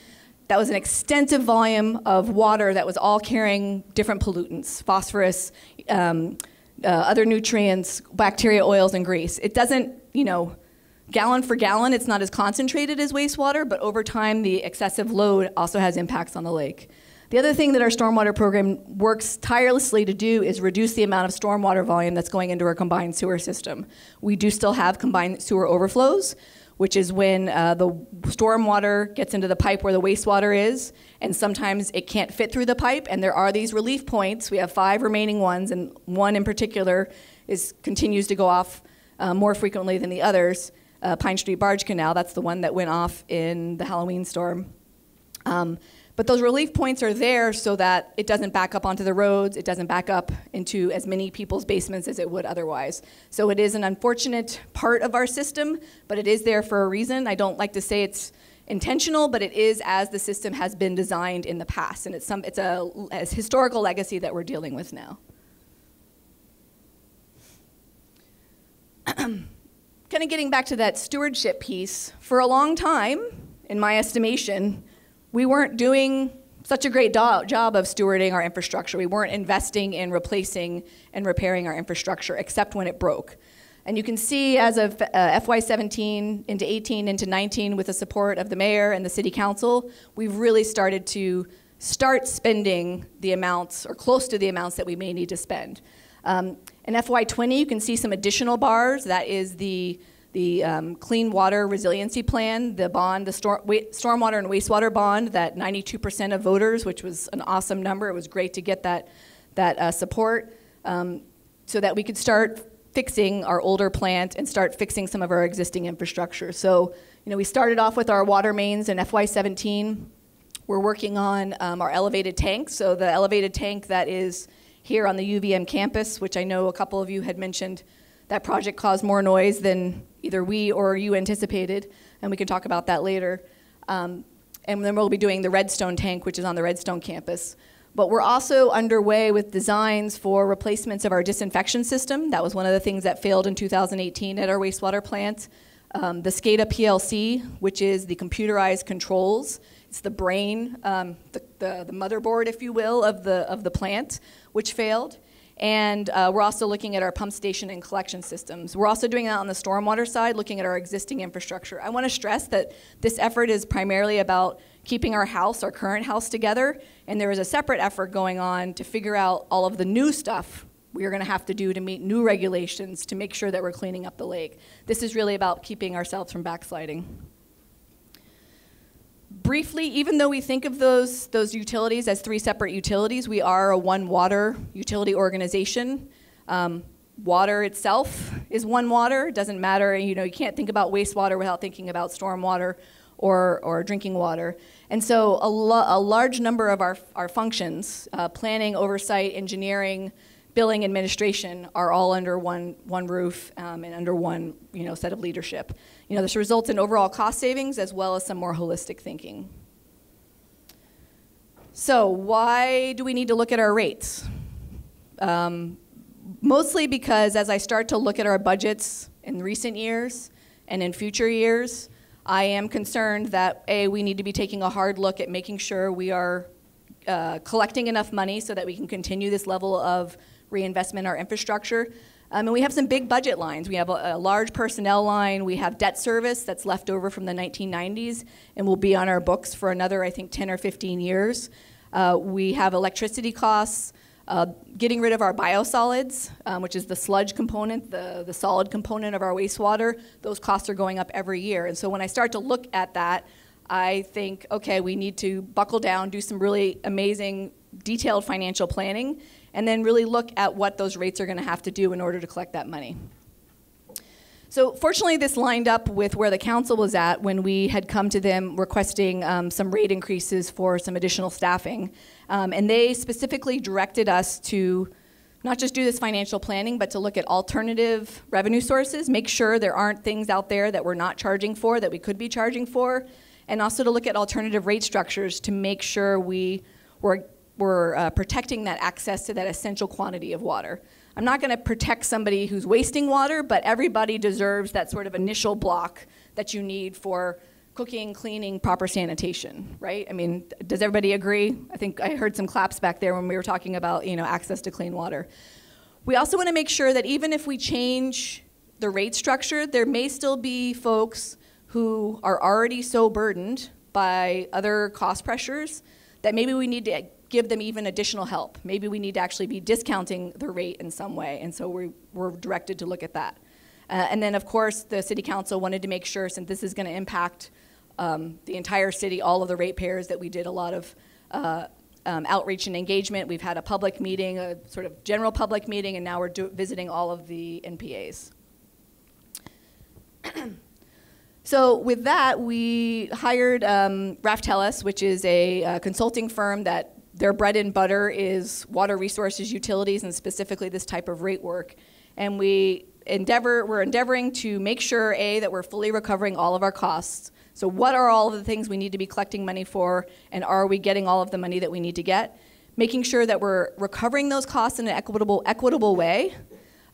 that was an extensive volume of water that was all carrying different pollutants, phosphorus, um, uh, other nutrients, bacteria, oils, and grease. It doesn't, you know, Gallon for gallon, it's not as concentrated as wastewater, but over time, the excessive load also has impacts on the lake. The other thing that our stormwater program works tirelessly to do is reduce the amount of stormwater volume that's going into our combined sewer system. We do still have combined sewer overflows, which is when uh, the stormwater gets into the pipe where the wastewater is, and sometimes it can't fit through the pipe, and there are these relief points. We have five remaining ones, and one in particular is continues to go off uh, more frequently than the others uh, Pine Street Barge Canal. That's the one that went off in the Halloween storm. Um, but those relief points are there so that it doesn't back up onto the roads, it doesn't back up into as many people's basements as it would otherwise. So it is an unfortunate part of our system, but it is there for a reason. I don't like to say it's intentional, but it is as the system has been designed in the past, and it's, some, it's a, a historical legacy that we're dealing with now. kind of getting back to that stewardship piece, for a long time, in my estimation, we weren't doing such a great job of stewarding our infrastructure. We weren't investing in replacing and repairing our infrastructure, except when it broke. And you can see as of uh, FY17 into 18 into 19, with the support of the mayor and the city council, we've really started to start spending the amounts or close to the amounts that we may need to spend. Um, in FY20, you can see some additional bars. That is the, the um, Clean Water Resiliency Plan, the bond, the storm, stormwater and wastewater bond that 92% of voters, which was an awesome number. It was great to get that, that uh, support um, so that we could start fixing our older plant and start fixing some of our existing infrastructure. So, you know, we started off with our water mains in FY17. We're working on um, our elevated tank. So the elevated tank that is here on the UVM campus, which I know a couple of you had mentioned that project caused more noise than either we or you anticipated, and we can talk about that later. Um, and then we'll be doing the Redstone tank, which is on the Redstone campus. But we're also underway with designs for replacements of our disinfection system. That was one of the things that failed in 2018 at our wastewater plant. um, the SCADA PLC, which is the computerized controls. It's the brain, um, the, the, the motherboard, if you will, of the, of the plant, which failed. And uh, we're also looking at our pump station and collection systems. We're also doing that on the stormwater side, looking at our existing infrastructure. I want to stress that this effort is primarily about keeping our house, our current house, together, and there is a separate effort going on to figure out all of the new stuff we are going to have to do to meet new regulations to make sure that we're cleaning up the lake. This is really about keeping ourselves from backsliding. Briefly, even though we think of those, those utilities as three separate utilities, we are a one water utility organization. Um, water itself is one water. It doesn't matter, you know, you can't think about wastewater without thinking about stormwater or, or drinking water. And so a, a large number of our, our functions, uh, planning, oversight, engineering, billing, administration, are all under one, one roof um, and under one you know, set of leadership. You know, this results in overall cost savings as well as some more holistic thinking. So why do we need to look at our rates? Um, mostly because as I start to look at our budgets in recent years and in future years, I am concerned that A, we need to be taking a hard look at making sure we are uh, collecting enough money so that we can continue this level of reinvestment in our infrastructure. Um, and we have some big budget lines. We have a, a, large personnel line. We have debt service that's left over from the 1990s and will be on our books for another, I think, 10 or 15 years. Uh, we have electricity costs. Uh, getting rid of our biosolids, um, which is the sludge component, the, the solid component of our wastewater, those costs are going up every year. And so when I start to look at that, I think, okay, we need to buckle down, do some really amazing, detailed financial planning, and then really look at what those rates are going to have to do in order to collect that money. So fortunately, this lined up with where the council was at when we had come to them requesting um, some rate increases for some additional staffing. Um, and they specifically directed us to not just do this financial planning, but to look at alternative revenue sources, make sure there aren't things out there that we're not charging for that we could be charging for, and also to look at alternative rate structures to make sure we were, were uh, protecting that access to that essential quantity of water. I'm not going to protect somebody who's wasting water, but everybody deserves that sort of initial block that you need for cooking, cleaning, proper sanitation, right? I mean, does everybody agree? I think I heard some claps back there when we were talking about, you know, access to clean water. We also want to make sure that even if we change the rate structure, there may still be folks who are already so burdened by other cost pressures that maybe we need to give them even additional help. Maybe we need to actually be discounting the rate in some way, and so we, we're directed to look at that. Uh, and then, of course, the City Council wanted to make sure, since this is going to impact um, the entire city, all of the ratepayers, that we did a lot of uh, um, outreach and engagement. We've had a public meeting, a sort of general public meeting, and now we're visiting all of the NPAs. So with that, we hired um, Raftelis, which is a uh, consulting firm that their bread and butter is water resources utilities and specifically this type of rate work. And we endeavor, we're endeavoring to make sure, A, that we're fully recovering all of our costs. So what are all of the things we need to be collecting money for and are we getting all of the money that we need to get? Making sure that we're recovering those costs in an equitable, equitable way.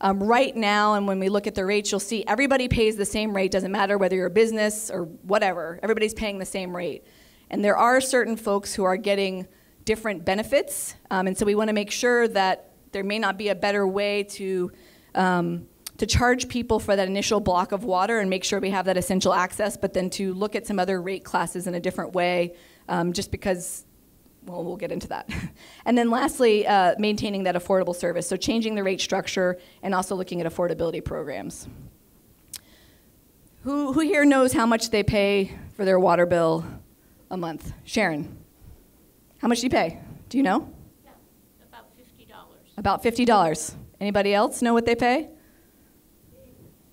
Um, right now, and when we look at the rates, you'll see everybody pays the same rate. Doesn't matter whether you're a business or whatever. Everybody's paying the same rate. And there are certain folks who are getting different benefits. Um, and so we want to make sure that there may not be a better way to, um, to charge people for that initial block of water and make sure we have that essential access, but then to look at some other rate classes in a different way um, just because well, we'll get into that. and then lastly, uh, maintaining that affordable service. So changing the rate structure and also looking at affordability programs. Who, who here knows how much they pay for their water bill a month? Sharon. How much do you pay? Do you know?
Yeah, about $50.
About $50. Anybody else know what they pay?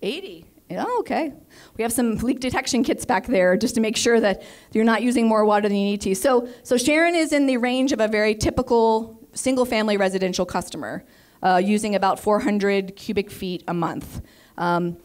80. Oh, okay. We have some leak detection kits back there just to make sure that you're not using more water than you need to. So, so Sharon is in the range of a very typical single family residential customer, uh, using about 400 cubic feet a month. Um,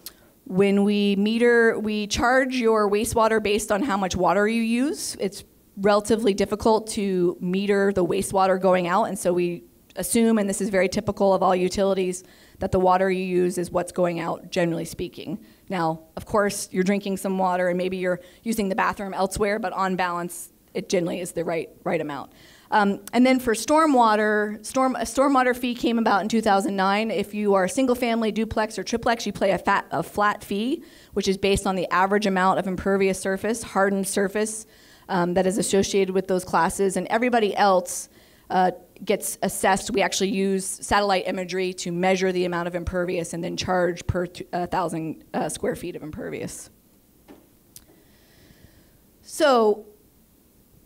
when we meter, we charge your wastewater based on how much water you use. It's relatively difficult to meter the wastewater going out, and so we assume, and this is very typical of all utilities, that the water you use is what's going out, generally speaking. Now, of course, you're drinking some water and maybe you're using the bathroom elsewhere, but on balance, it generally is the right, right amount. Um, and then for stormwater, storm, a stormwater fee came about in 2009. If you are a single family, duplex, or triplex, you pay a, fat, a flat fee, which is based on the average amount of impervious surface, hardened surface um, that is associated with those classes. And everybody else uh, gets assessed. We actually use satellite imagery to measure the amount of impervious and then charge per uh, thousand uh, square feet of impervious. So,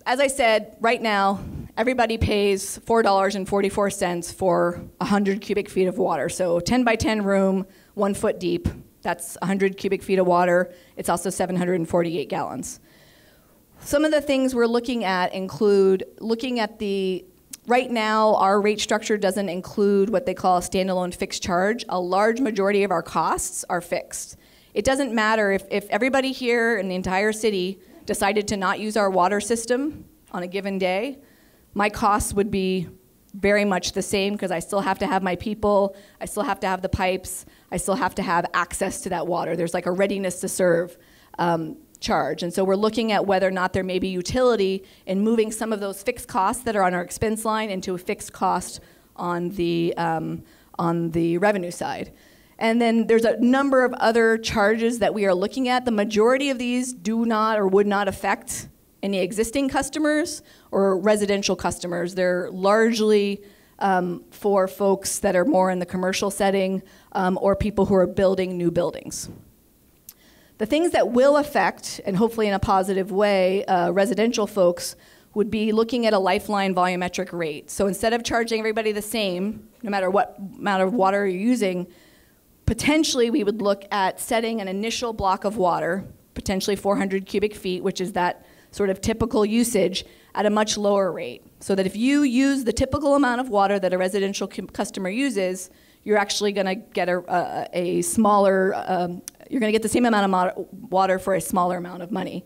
as I said, right now, everybody pays $4.44 for 100 cubic feet of water. So, 10 by 10 room, one foot deep, that's 100 cubic feet of water. It's also 748 gallons. Some of the things we're looking at include looking at the Right now, our rate structure doesn't include what they call a standalone fixed charge. A large majority of our costs are fixed. It doesn't matter if, if everybody here in the entire city decided to not use our water system on a given day, my costs would be very much the same because I still have to have my people, I still have to have the pipes, I still have to have access to that water. There's like a readiness to serve um, charge. And so we're looking at whether or not there may be utility in moving some of those fixed costs that are on our expense line into a fixed cost on the, um, on the revenue side. And then there's a number of other charges that we are looking at. The majority of these do not or would not affect any existing customers or residential customers. They're largely um, for folks that are more in the commercial setting um, or people who are building new buildings. The things that will affect, and hopefully in a positive way, uh, residential folks would be looking at a lifeline volumetric rate. So instead of charging everybody the same, no matter what amount of water you're using, potentially we would look at setting an initial block of water, potentially 400 cubic feet, which is that sort of typical usage, at a much lower rate. So that if you use the typical amount of water that a residential customer uses, you're actually going to get a, a, a smaller um, you're going to get the same amount of water for a smaller amount of money.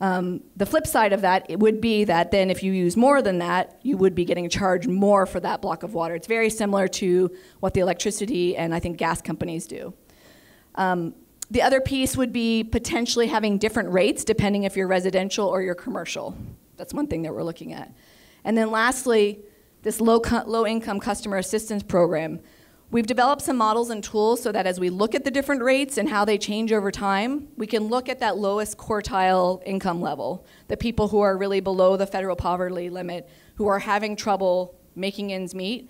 Um, the flip side of that it would be that then if you use more than that, you would be getting charged more for that block of water. It's very similar to what the electricity and I think gas companies do. Um, the other piece would be potentially having different rates depending if you're residential or you're commercial. That's one thing that we're looking at. And then lastly, this low, low income customer assistance program. We've developed some models and tools so that as we look at the different rates and how they change over time, we can look at that lowest quartile income level, the people who are really below the federal poverty limit, who are having trouble making ends meet.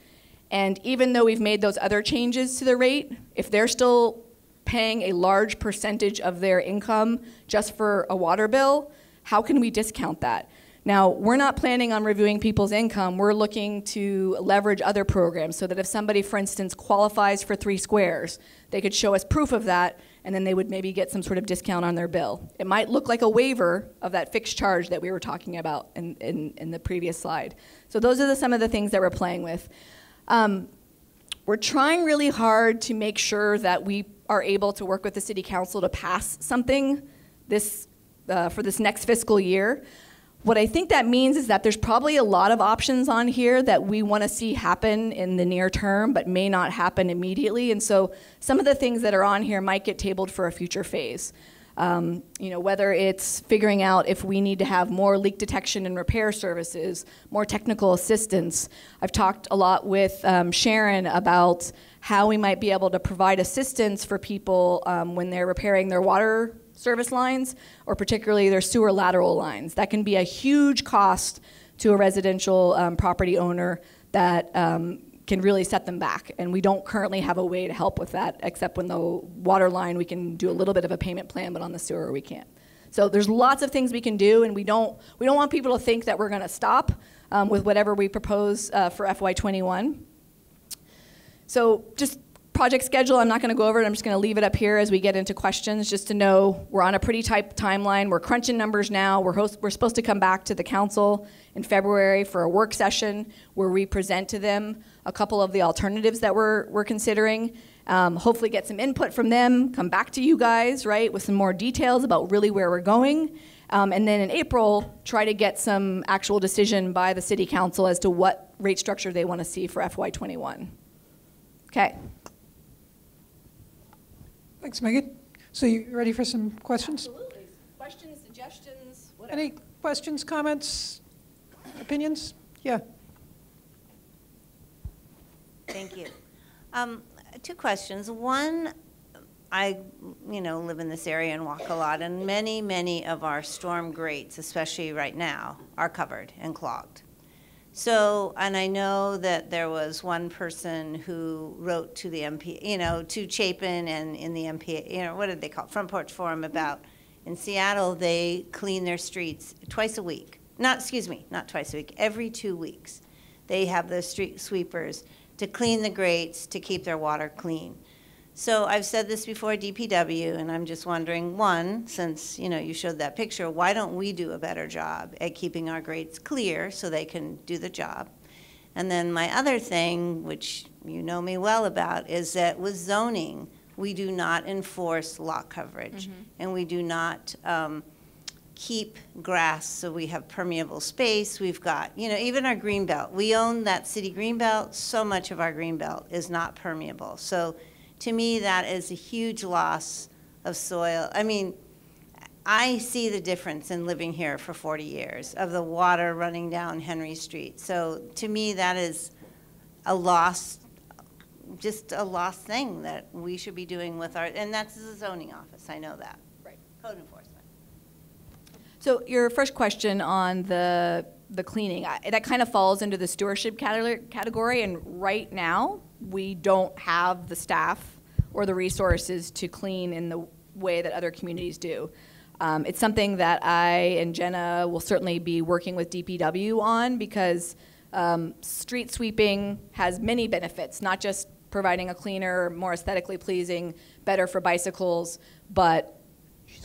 And even though we've made those other changes to the rate, if they're still paying a large percentage of their income just for a water bill, how can we discount that? Now, we're not planning on reviewing people's income. We're looking to leverage other programs so that if somebody, for instance, qualifies for three squares, they could show us proof of that, and then they would maybe get some sort of discount on their bill. It might look like a waiver of that fixed charge that we were talking about in, in, in the previous slide. So those are the, some of the things that we're playing with. Um, we're trying really hard to make sure that we are able to work with the City Council to pass something this, uh, for this next fiscal year. What I think that means is that there's probably a lot of options on here that we want to see happen in the near term, but may not happen immediately. And so some of the things that are on here might get tabled for a future phase. Um, you know, whether it's figuring out if we need to have more leak detection and repair services, more technical assistance. I've talked a lot with um, Sharon about how we might be able to provide assistance for people um, when they're repairing their water service lines or particularly their sewer lateral lines. That can be a huge cost to a residential um, property owner that um, can really set them back. And we don't currently have a way to help with that except when the water line we can do a little bit of a payment plan, but on the sewer we can't. So there's lots of things we can do, and we don't we don't want people to think that we're going to stop um, with whatever we propose uh, for FY21. So just project schedule, I'm not going to go over it. I'm just going to leave it up here as we get into questions, just to know we're on a pretty tight timeline. We're crunching numbers now. We're, host, we're supposed to come back to the council in February for a work session where we present to them a couple of the alternatives that we're, we're considering. Um, hopefully, get some input from them, come back to you guys, right, with some more details about really where we're going. Um, and then in April, try to get some actual decision by the City Council as to what rate structure they want to see for FY21. Okay.
Thanks, Megan. So you ready for some questions?
Absolutely. Questions, suggestions, whatever.
Any questions, comments, opinions? Yeah.
Thank you. Um, two questions. One, I, you know, live in this area and walk a lot, and many, many of our storm grates, especially right now, are covered and clogged. So, and I know that there was one person who wrote to the MP, you know, to Chapin and in the MP, you know, what did they call it, Front Porch Forum about, in Seattle, they clean their streets twice a week. Not, excuse me, not twice a week, every two weeks. They have the street sweepers to clean the grates, to keep their water clean. So I've said this before DPW, and I'm just wondering, one, since, you know, you showed that picture, why don't we do a better job at keeping our grades clear so they can do the job? And then my other thing, which you know me well about, is that with zoning, we do not enforce lot coverage, and we do not um, keep grass so we have permeable space. We've got, you know, even our green belt. We own that city green belt. So much of our green belt is not permeable. So to me, that is a huge loss of soil. I mean, I see the difference in living here for 40 years of the water running down Henry Street. So to me, that is a lost, just a lost thing that we should be doing with our, and that's the zoning office. I know that.
Right.
Code enforcement.
So your first question on the the cleaning, I, that kind of falls into the stewardship category, category, and right now we don't have the staff or the resources to clean in the way that other communities do. Um, it's something that I and Jenna will certainly be working with DPW on because um, street sweeping has many benefits, not just providing a cleaner, more aesthetically pleasing, better for bicycles, but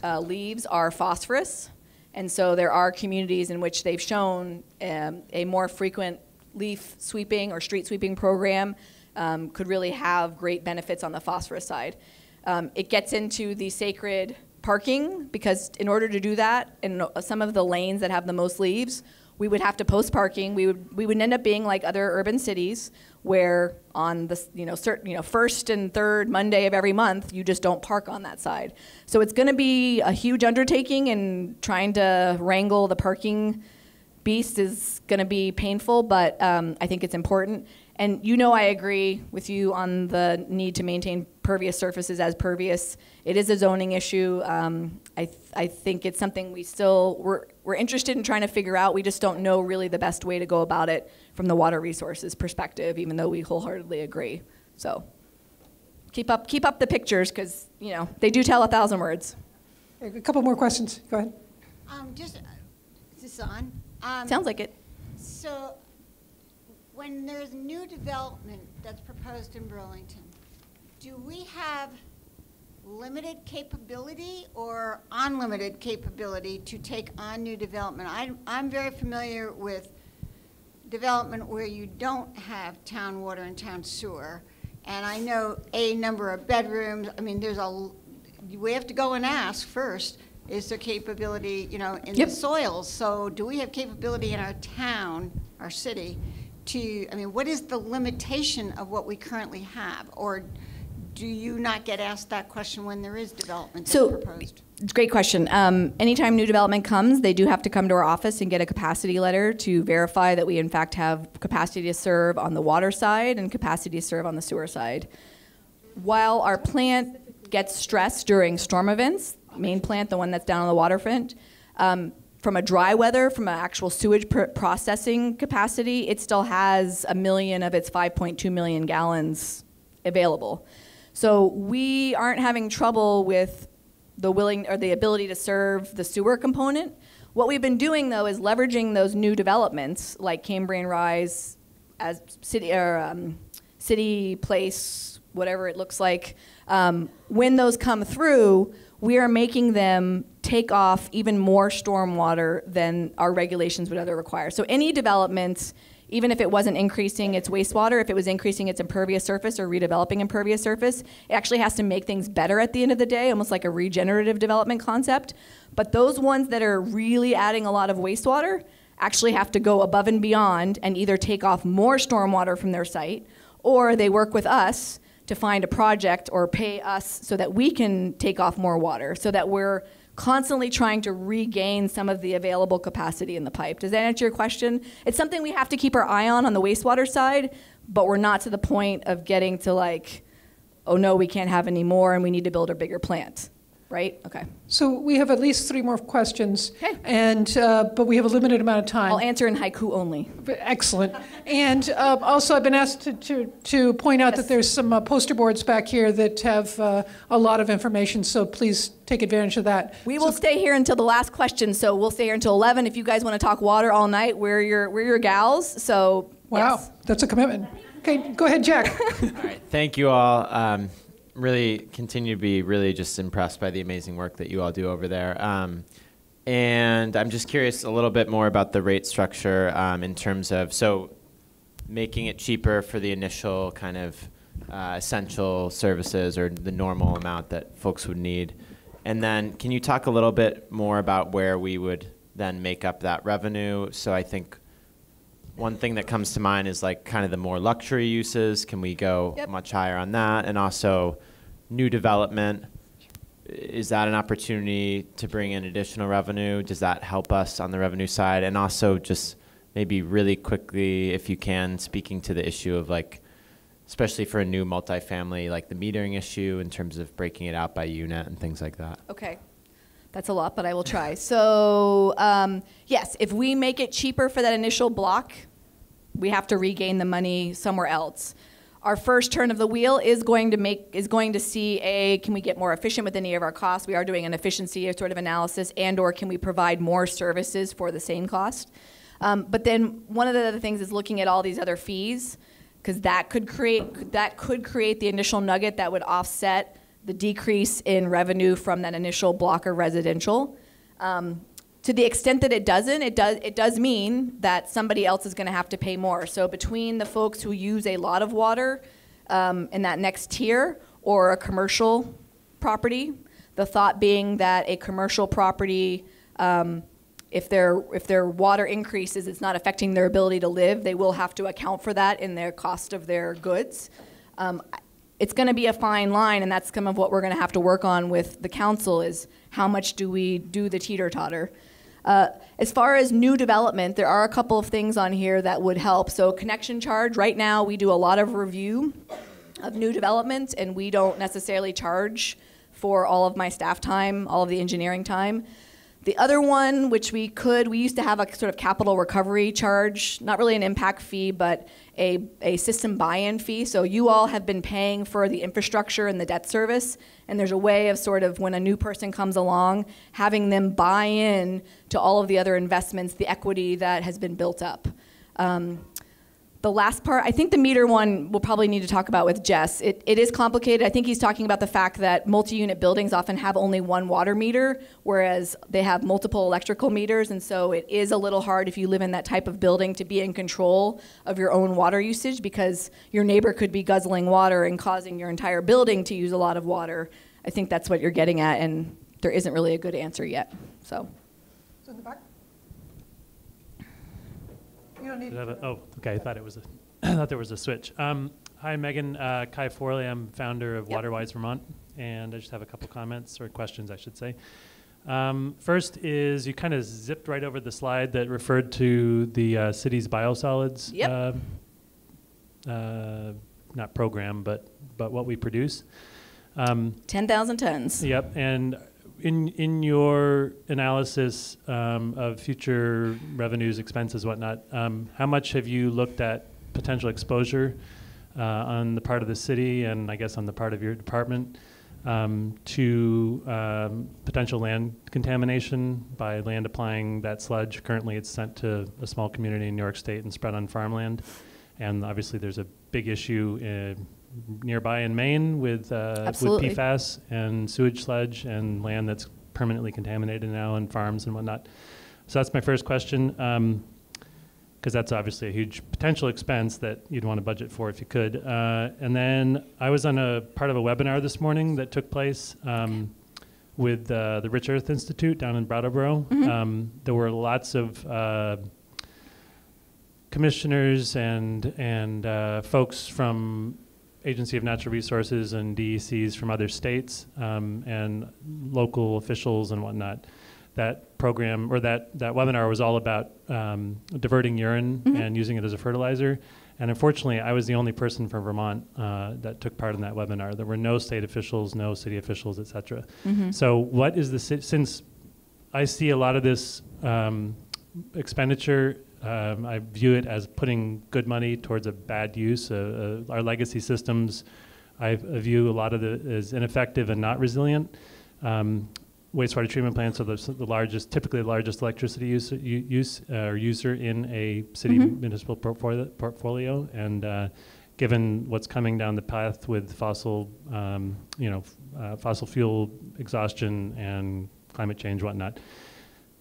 uh, leaves are phosphorus. And so there are communities in which they've shown um, a more frequent leaf sweeping or street sweeping program um, could really have great benefits on the phosphorus side. Um, it gets into the sacred parking because in order to do that, in some of the lanes that have the most leaves, we would have to post parking. We would we would end up being like other urban cities where on the you know certain you know first and third Monday of every month you just don't park on that side. So it's going to be a huge undertaking and trying to wrangle the parking beast is going to be painful, but um, I think it's important. And you know I agree with you on the need to maintain pervious surfaces as pervious. It is a zoning issue. Um, I, th- I think it's something we still, we're, we're interested in trying to figure out. We just don't know really the best way to go about it from the water resources perspective, even though we wholeheartedly agree. So keep up, keep up the pictures because, you know, they do tell a thousand words.
A couple more questions. Go ahead.
Um, just, uh, is this on? Um,
Sounds like it.
So, when there's new development that's proposed in Burlington, do we have limited capability or unlimited capability to take on new development? I, I'm very familiar with development where you don't have town water and town sewer, and I know a number of bedrooms, I mean, there's a, we have to go and ask first, is there capability, you know, in the soils? So do we have capability in our town, our city, to, I mean, what is the limitation of what we currently have? Or do you not get asked that question when there is development
So,
proposed?
it's a great question. Um, anytime new development comes, they do have to come to our office and get a capacity letter to verify that we in fact have capacity to serve on the water side and capacity to serve on the sewer side. While our plant gets stressed during storm events, main plant, the one that's down on the waterfront, um, from a dry weather, from an actual sewage pr- processing capacity, it still has a million of its 5.2 million gallons available. So we aren't having trouble with the willing or the ability to serve the sewer component. What we've been doing though is leveraging those new developments like Cambrian Rise as city or um, city place, whatever it looks like. Um, when those come through, we are making them take off even more stormwater than our regulations would other require. So any development, even if it wasn't increasing its wastewater, if it was increasing its impervious surface or redeveloping impervious surface, it actually has to make things better at the end of the day, almost like a regenerative development concept. But those ones that are really adding a lot of wastewater actually have to go above and beyond and either take off more stormwater from their site or they work with us to find a project or pay us so that we can take off more water, so that we're constantly trying to regain some of the available capacity in the pipe. Does that answer your question? It's something we have to keep our eye on on the wastewater side, but we're not to the point of getting to like, oh no, we can't have any more and we need to build a bigger plant, right? Okay.
So we have at least three more questions. okay. And, uh, but we have a limited amount of time.
I'll answer in haiku only.
Excellent. And uh, also, I've been asked to, to, to point out that there's some uh, poster boards back here that have uh, a lot of information, so please take advantage of that.
We will stay here until the last question, so we'll stay here until 11. If you guys want to talk water all night, we're your, we're your gals, so
Wow, that's a commitment. Okay, go ahead, Jack. All right.
Thank you all. Um, really continue to be really just impressed by the amazing work that you all do over there. Um, and I'm just curious a little bit more about the rate structure um, in terms of so making it cheaper for the initial kind of uh, essential services or the normal amount that folks would need. And then can you talk a little bit more about where we would then make up that revenue? So I think one thing that comes to mind is like kind of the more luxury uses. Can we go
Yep.
much higher on that? And also new development. Is that an opportunity to bring in additional revenue? Does that help us on the revenue side? And also just maybe really quickly, if you can, speaking to the issue of like, especially for a new multifamily, like the metering issue in terms of breaking it out by unit and things like that.
Okay. That's a lot, but I will try. So, um, yes, if we make it cheaper for that initial block, we have to regain the money somewhere else. Our first turn of the wheel is going to make is going to see a can we get more efficient with any of our costs? We are doing an efficiency sort of analysis, and or can we provide more services for the same cost? Um, but then one of the other things is looking at all these other fees because that could create that could create the initial nugget that would offset the decrease in revenue from that initial block or residential. Um, to the extent that it doesn't, it does it does mean that somebody else is going to have to pay more. So between the folks who use a lot of water um, in that next tier or a commercial property, the thought being that a commercial property um, if their if their water increases, it's not affecting their ability to live. They will have to account for that in their cost of their goods. Um, it's going to be a fine line, and that's some of what we're going to have to work on with the council. Is how much do we do the teeter totter? Uh, as far as new development, there are a couple of things on here that would help. So connection charge. Right now, we do a lot of review of new developments, and we don't necessarily charge for all of my staff time, all of the engineering time. The other one, which we could, we used to have a sort of capital recovery charge, not really an impact fee, but a, a system buy-in fee. So you all have been paying for the infrastructure and the debt service, and there's a way of sort of when a new person comes along, having them buy in to all of the other investments, the equity that has been built up. Um, the last part, I think the meter one we'll probably need to talk about with Jess. It, it is complicated. I think he's talking about the fact that multi unit buildings often have only one water meter, whereas they have multiple electrical meters. And so it is a little hard if you live in that type of building to be in control of your own water usage because your neighbor could be guzzling water and causing your entire building to use a lot of water. I think that's what you're getting at, and there isn't really a good answer yet. So.
In the back? You don't need.
Did have a- Oh, okay, I thought it was a, I thought there was a switch. Um, Hi, Megan, uh, Kai Forlie, I'm founder of
Yep.
Waterwise Vermont, and I just have a couple comments, or questions, I should say. Um, First is, you kind of zipped right over the slide that referred to the uh, city's biosolids.
Yep.
uh, uh, Not program, but, but what we produce. Um,
10,000 tons.
Yep, and in, in your analysis um, of future revenues, expenses, whatnot, um, how much have you looked at potential exposure uh, on the part of the city and I guess on the part of your department um, to um, potential land contamination by land applying that sludge? Currently, it's sent to a small community in New York State and spread on farmland. And obviously, there's a big issue uh, nearby in Maine with, uh, with PFAS and sewage sludge and land that's permanently contaminated now in farms and whatnot. So that's my first question, because that's obviously a huge potential expense that you'd want to budget for if you could. Uh, and then I was on a part of a webinar this morning that took place um, with uh, the Rich Earth Institute down in Brattleboro.
Mhm.
Um, there were lots of uh, commissioners and and uh, folks from Agency of Natural Resources and DECs from other states um, and local officials and whatnot. That program or that, that webinar was all about um, diverting urine
Mhm.
and using it as a fertilizer. And unfortunately, I was the only person from Vermont uh, that took part in that webinar. There were no state officials, no city officials, et cetera.
Mhm.
So, what is the ci- since I see a lot of this um, expenditure. Um, I view it as putting good money towards a bad use. Uh, uh, our legacy systems, I, view a lot of it as ineffective and not resilient. Um, wastewater treatment plants are the, the largest, typically the largest electricity use, use uh, or user in a city
Mhm.
municipal portfolio, portfolio. And uh, given what's coming down the path with fossil, um, you know, f- uh, fossil fuel exhaustion and climate change, whatnot,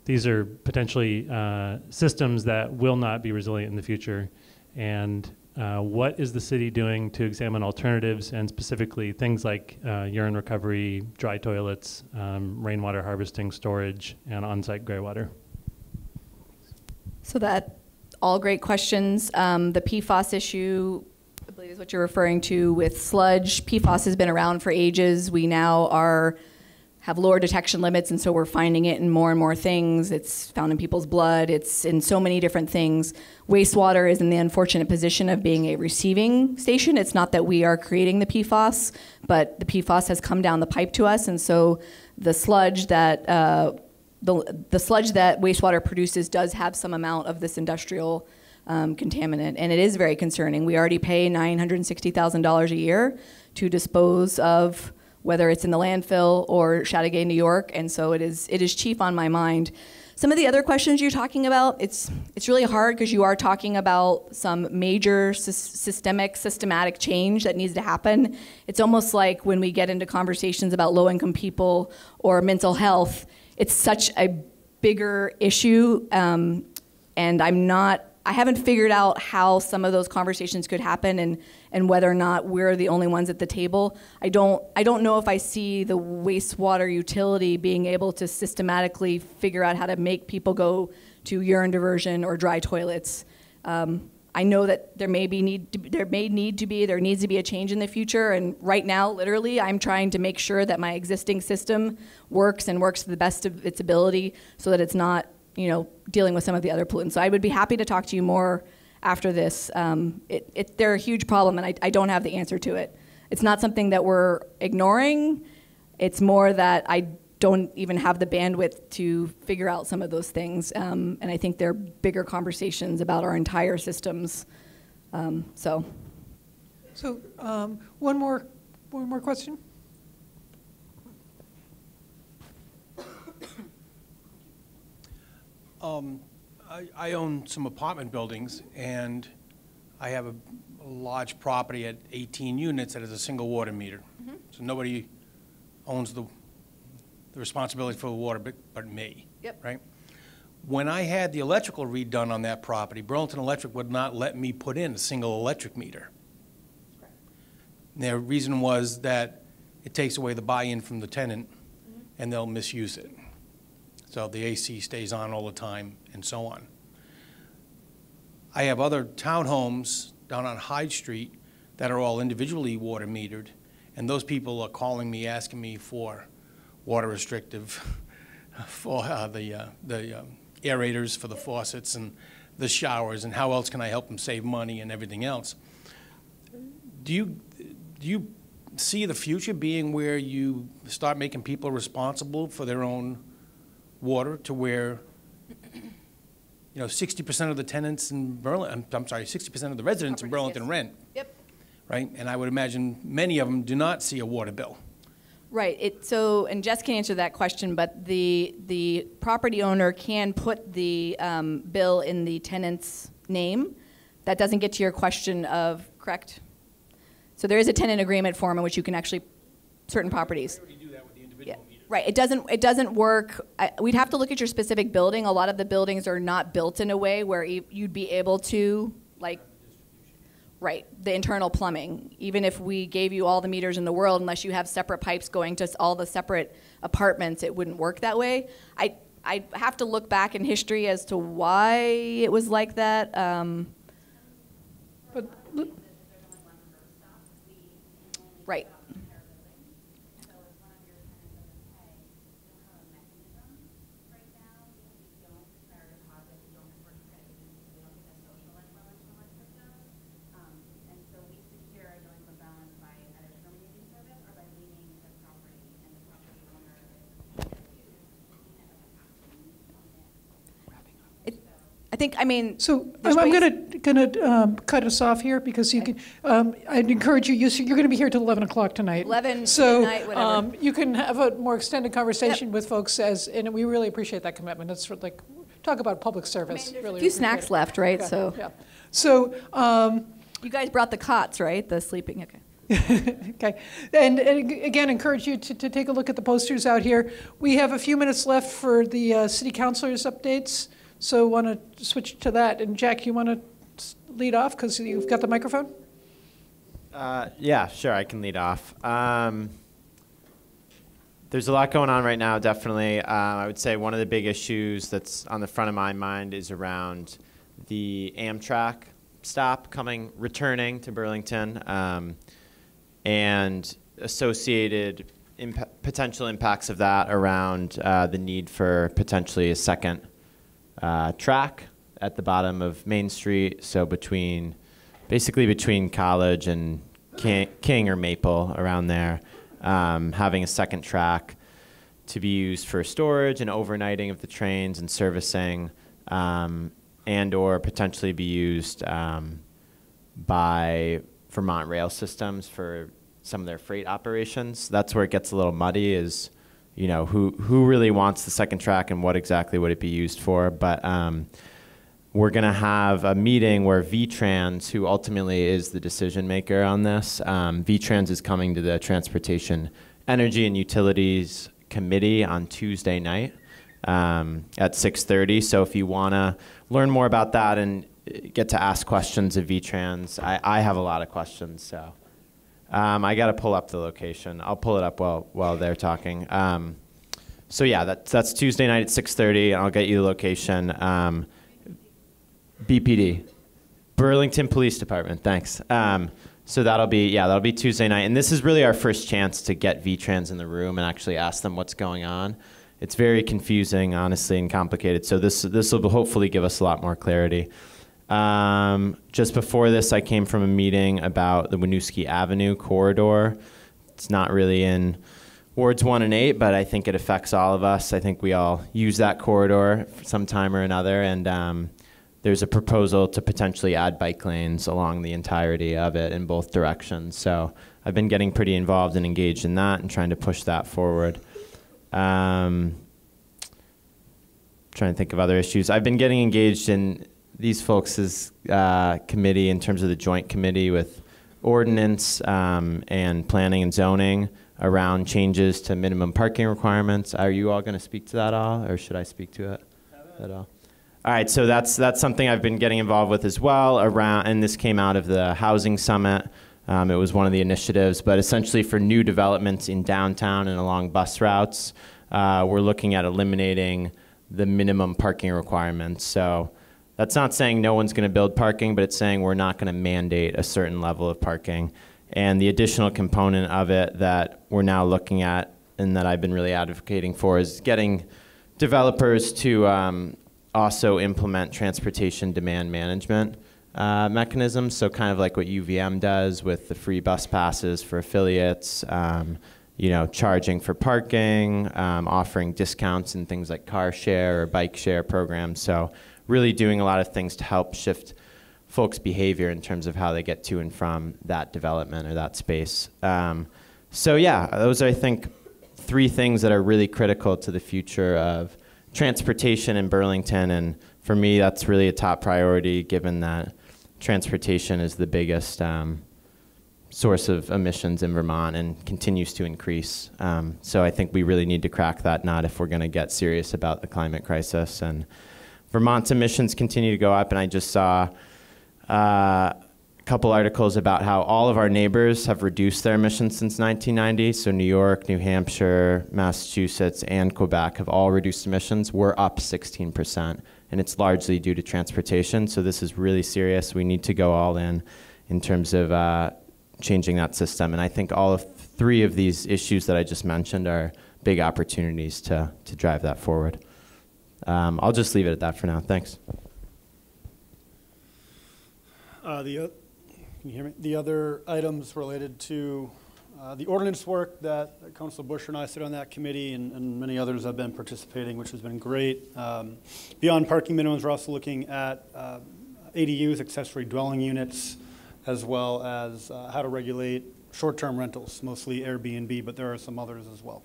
these are potentially uh, systems that will not be resilient in the future. And uh, what is the city doing to examine alternatives and specifically things like uh, urine recovery, dry toilets, um, rainwater harvesting, storage, and on-site gray water?
So that, all great questions. Um, the PFAS issue, I believe is what you're referring to with sludge. PFAS has been around for ages. We now are, have lower detection limits, and so we're finding it in more and more things. It's found in people's blood. It's in so many different things. Wastewater is in the unfortunate position of being a receiving station. It's not that we are creating the PFAS, but the PFAS has come down the pipe to us, and so the sludge that uh, the, the sludge that wastewater produces does have some amount of this industrial um, contaminant, and it is very concerning. We already pay $960,000 a year to dispose of whether it's in the landfill or Chateaugay, New York, and so it is, it is chief on my mind. Some of the other questions you're talking about, it's, it's really hard because you are talking about some major sys- systemic, systematic change that needs to happen. It's almost like when we get into conversations about low income people or mental health, it's such a bigger issue. Um, and I'm not, I haven't figured out how some of those conversations could happen and, and whether or not we're the only ones at the table. I don't, I don't know if I see the wastewater utility being able to systematically figure out how to make people go to urine diversion or dry toilets. Um, I know that there may be need to, there may need to be there needs to be a change in the future and right now literally I'm trying to make sure that my existing system works and works to the best of its ability so that it's not you know dealing with some of the other pollutants. So I would be happy to talk to you more after this. Um, it, it, they're a huge problem and I, I don't have the answer to it. It's not something that we're ignoring. It's more that I don't even have the bandwidth to figure out some of those things. Um, and I think they're bigger conversations about our entire systems. Um, so,
So, um, one more, one more question?
Um, I, I own some apartment buildings, and I have a, a large property at 18 units that has a single water meter. Mm-hmm. So nobody owns the, the responsibility for the water but, but me.
Yep.
Right? When I had the electrical redone on that property, Burlington Electric would not let me put in a single electric meter. Their reason was that it takes away the buy-in from the tenant, mm-hmm. and they'll misuse it. So the AC stays on all the time, and so on. I have other townhomes down on Hyde Street that are all individually water metered, and those people are calling me, asking me for water restrictive, for uh, the, uh, the um, aerators for the faucets and the showers, and how else can I help them save money and everything else. Do you, do you see the future being where you start making people responsible for their own water to where, you know, sixty percent of the tenants in Berlin, I'm, I'm sorry, sixty percent of the residents in Burlington rent?
Yep.
Right? And I would imagine many of them do not see a water bill.
right. It, so, and Jess can answer that question, but the, the property owner can put the um, bill in the tenant's name. That doesn't get to your question of, correct? So there is a tenant agreement form in which you can actually, certain properties. Right, it doesn't, it doesn't work, I- we'd have to look at your specific building. A lot of the buildings are not built in a way where you- you'd be able to, like, right, the internal plumbing. Even if we gave you all the meters in the world, unless you have separate pipes going to all the separate apartments, it wouldn't work that way. I, I have to look back in history as to why it was like that. Um,
But,
Right. I think, I mean.
So I'm, I'm
ways-
gonna, gonna um, cut us off here because you can, um, I'd encourage you, you, s- you're gonna be here till 11 o'clock tonight.
11,
So,
midnight, whatever.
um, you can have a more extended conversation with folks as, and we really appreciate that commitment. It's like, talk about public service, really.
A few snacks
it.
left, right?
Yeah,
So.
Yeah. So, um,
You guys brought the cots, right? The sleeping, okay.
Okay, and, and again, encourage you to, to take a look at the posters out here. We have a few minutes left for the uh, city councilors' updates, so want to switch to that. And Jack, you want to lead off because you've got the microphone?
Uh, yeah, sure, I can lead off. Um, there's a lot going on right now, definitely. Uh, I would say one of the big issues that's on the front of my mind is around the Amtrak stop coming, returning to Burlington, um, and associated impa- potential impacts of that around uh, the need for potentially a second uh, track at the bottom of Main Street, so between, basically between College and King, King or Maple, around there, um, having a second track to be used for storage and overnighting of the trains and servicing, um, and or potentially be used um, by Vermont Rail Systems for some of their freight operations. That's where it gets a little muddy. Is you know who who really wants the second track and what exactly would it be used for? But um, we're going to have a meeting where VTrans, who ultimately is the decision maker on this, um, VTrans is coming to the Transportation, Energy, and Utilities Committee on Tuesday night um, at 6:30. So if you want to learn more about that and uh, get to ask questions of VTrans, I, I have a lot of questions. So um, I got to pull up the location. I'll pull it up while while they're talking. Um, so yeah, that's that's Tuesday night at 6:30, and I'll get you the location. Um, BPD, Burlington Police Department. Thanks. Um, so that'll be yeah, that'll be Tuesday night, and this is really our first chance to get VTrans in the room and actually ask them what's going on. It's very confusing, honestly, and complicated. So this this will hopefully give us a lot more clarity. Um, just before this, I came from a meeting about the Winooski Avenue corridor. It's not really in wards one and eight, but I think it affects all of us. I think we all use that corridor some time or another, and um, there's a proposal to potentially add bike lanes along the entirety of it in both directions. So I've been getting pretty involved and engaged in that and trying to push that forward. Um, trying to think of other issues. I've been getting engaged in these folks' uh, committee in terms of the joint committee with ordinance um, and planning and zoning around changes to minimum parking requirements. Are you all going to speak to that all, or should I speak to it at all? All right, so that's that's something I've been getting involved with as well around, and this came out of the housing summit. Um, it was one of the initiatives, but essentially for new developments in downtown and along bus routes, uh, we're looking at eliminating the minimum parking requirements. So that's not saying no one's going to build parking, but it's saying we're not going to mandate a certain level of parking. And the additional component of it that we're now looking at and that I've been really advocating for is getting developers to um, also implement transportation demand management uh, mechanisms. So kind of like what UVM does with the free bus passes for affiliates, um, you know, charging for parking, um, offering discounts and things like car share or bike share programs. So really doing a lot of things to help shift folks' behavior in terms of how they get to and from that development or that space. Um, so yeah, those are I think three things that are really critical to the future of transportation in Burlington, and for me, that's really a top priority given that transportation is the biggest um, source of emissions in Vermont and continues to increase. Um, so I think we really need to crack that nut if we're going to get serious about the climate crisis. And Vermont's emissions continue to go up, and I just saw uh, a couple articles about how all of our neighbors have reduced their emissions since 1990. So New York, New Hampshire, Massachusetts, and Quebec have all reduced emissions. We're up 16 percent and it's largely due to transportation. So this is really serious. We need to go all in in terms of uh, changing that system. And I think all of three of these issues that I just mentioned are big opportunities to, to drive that forward. Um, I'll just leave it at that for now. Thanks.
Uh, the, o- can you hear me? The other items related to uh, the ordinance work that Councilor Bush and I sit on that committee, and, and many others have been participating, which has been great. Um, beyond parking minimums, we're also looking at uh, ADUs, accessory dwelling units, as well as uh, how to regulate short-term rentals, mostly Airbnb, but there are some others as well.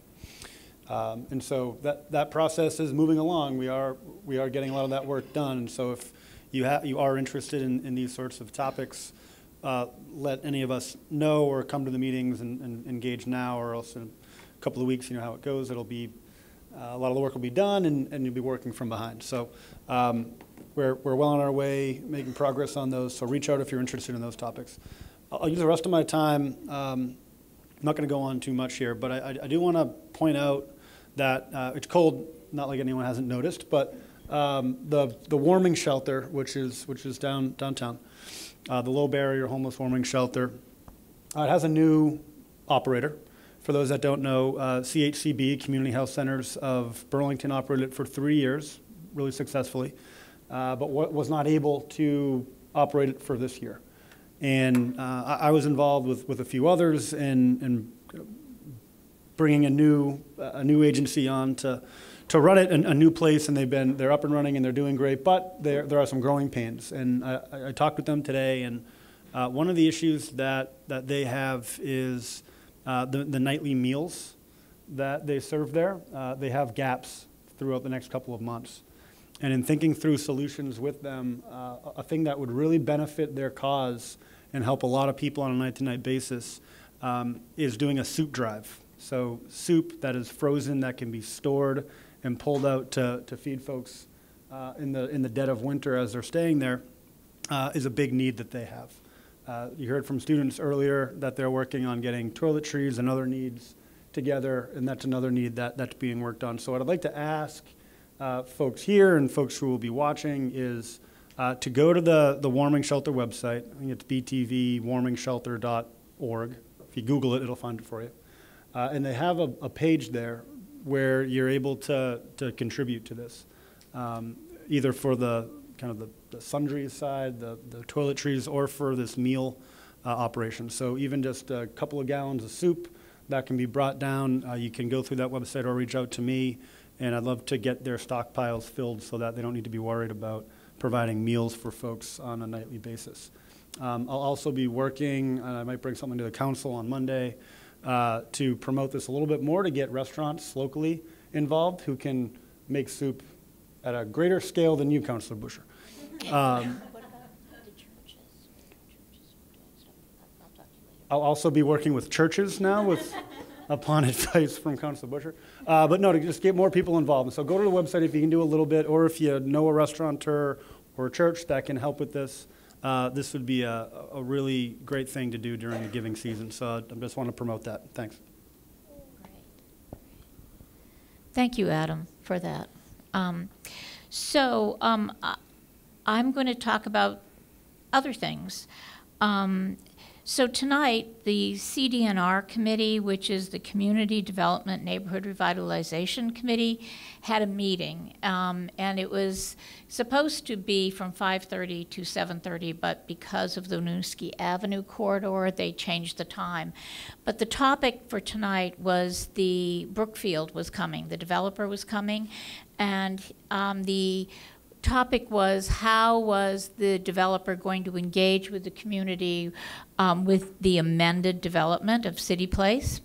Um, and so that, that process is moving along. We are, we are getting a lot of that work done. And so if you, ha- you are interested in, in these sorts of topics, uh, let any of us know or come to the meetings and, and engage now, or else in a couple of weeks, you know how it goes. It'll be, uh, a lot of the work will be done and, and you'll be working from behind. So um, we're, we're well on our way making progress on those. So reach out if you're interested in those topics. I'll, use the rest of my time. Um, I'm not going to go on too much here, but I, I do want to point out that uh, it's cold, not like anyone hasn't noticed, but um, the, the warming shelter, which is, which is down, downtown, uh, the low barrier homeless warming shelter, uh, it has a new operator. For those that don't know, uh, CHCB, Community Health Centers of Burlington, operated it for three years, really successfully, uh, but wa- was not able to operate it for this year. And uh, I, I was involved with, with a few others in, in bringing a new, a new agency on to, to run it in a new place, and they've been, they're up and running and they're doing great, but there, there are some growing pains. And I, I- talked with them today, and uh, one of the issues that, that they have is uh, the, the nightly meals that they serve there. Uh, they have gaps throughout the next couple of months. And in thinking through solutions with them, uh, a a thing that would really benefit their cause and help a lot of people on a night to night basis um, is doing a soup drive. So, soup that is frozen, that can be stored and pulled out to, to feed folks uh, in, the, in the dead of winter as they're staying there, uh, is a big need that they have. Uh, you heard from students earlier that they're working on getting toiletries and other needs together, and that's another need that, that's being worked on. So, what I'd like to ask uh, folks here and folks who will be watching is uh, to go to the, the warming shelter website. I think it's btvwarmingshelter.org. If you Google it, it'll find it for you. Uh, and they have a, a page there where you're able to, to contribute to this, um, either for the kind of the, the sundries side, the, the toiletries, or for this meal uh, operation. So even just a couple of gallons of soup that can be brought down, uh, you can go through that website or reach out to me, and I'd love to get their stockpiles filled so that they don't need to be worried about providing meals for folks on a nightly basis. Um, I'll also be working, and I might bring something to the council on Monday, uh, to promote this a little bit more to get restaurants locally involved who can make soup at a greater scale than you, Councilor Bushor. Um, I'll also be working with churches now with, upon advice from Councilor Bushor. Uh, but no, to just get more people involved. So go to the website if you can do a little bit, or if you know a restaurateur or a church that can help with this. Uh, this would be a, a really great thing to do during the giving season. So I just want to promote that. Thanks.
Thank you, Adam, for that. Um, so um, I'm going to talk about other things. Um, so tonight, the CDNR committee, which is the Community Development Neighborhood Revitalization Committee, had a meeting, um, and it was supposed to be from 5:30 to 7:30, but because of the Winooski Avenue corridor, they changed the time. But the topic for tonight was the Brookfield was coming, the developer was coming, and um, the topic was how was the developer going to engage with the community um, with the amended development of City Place.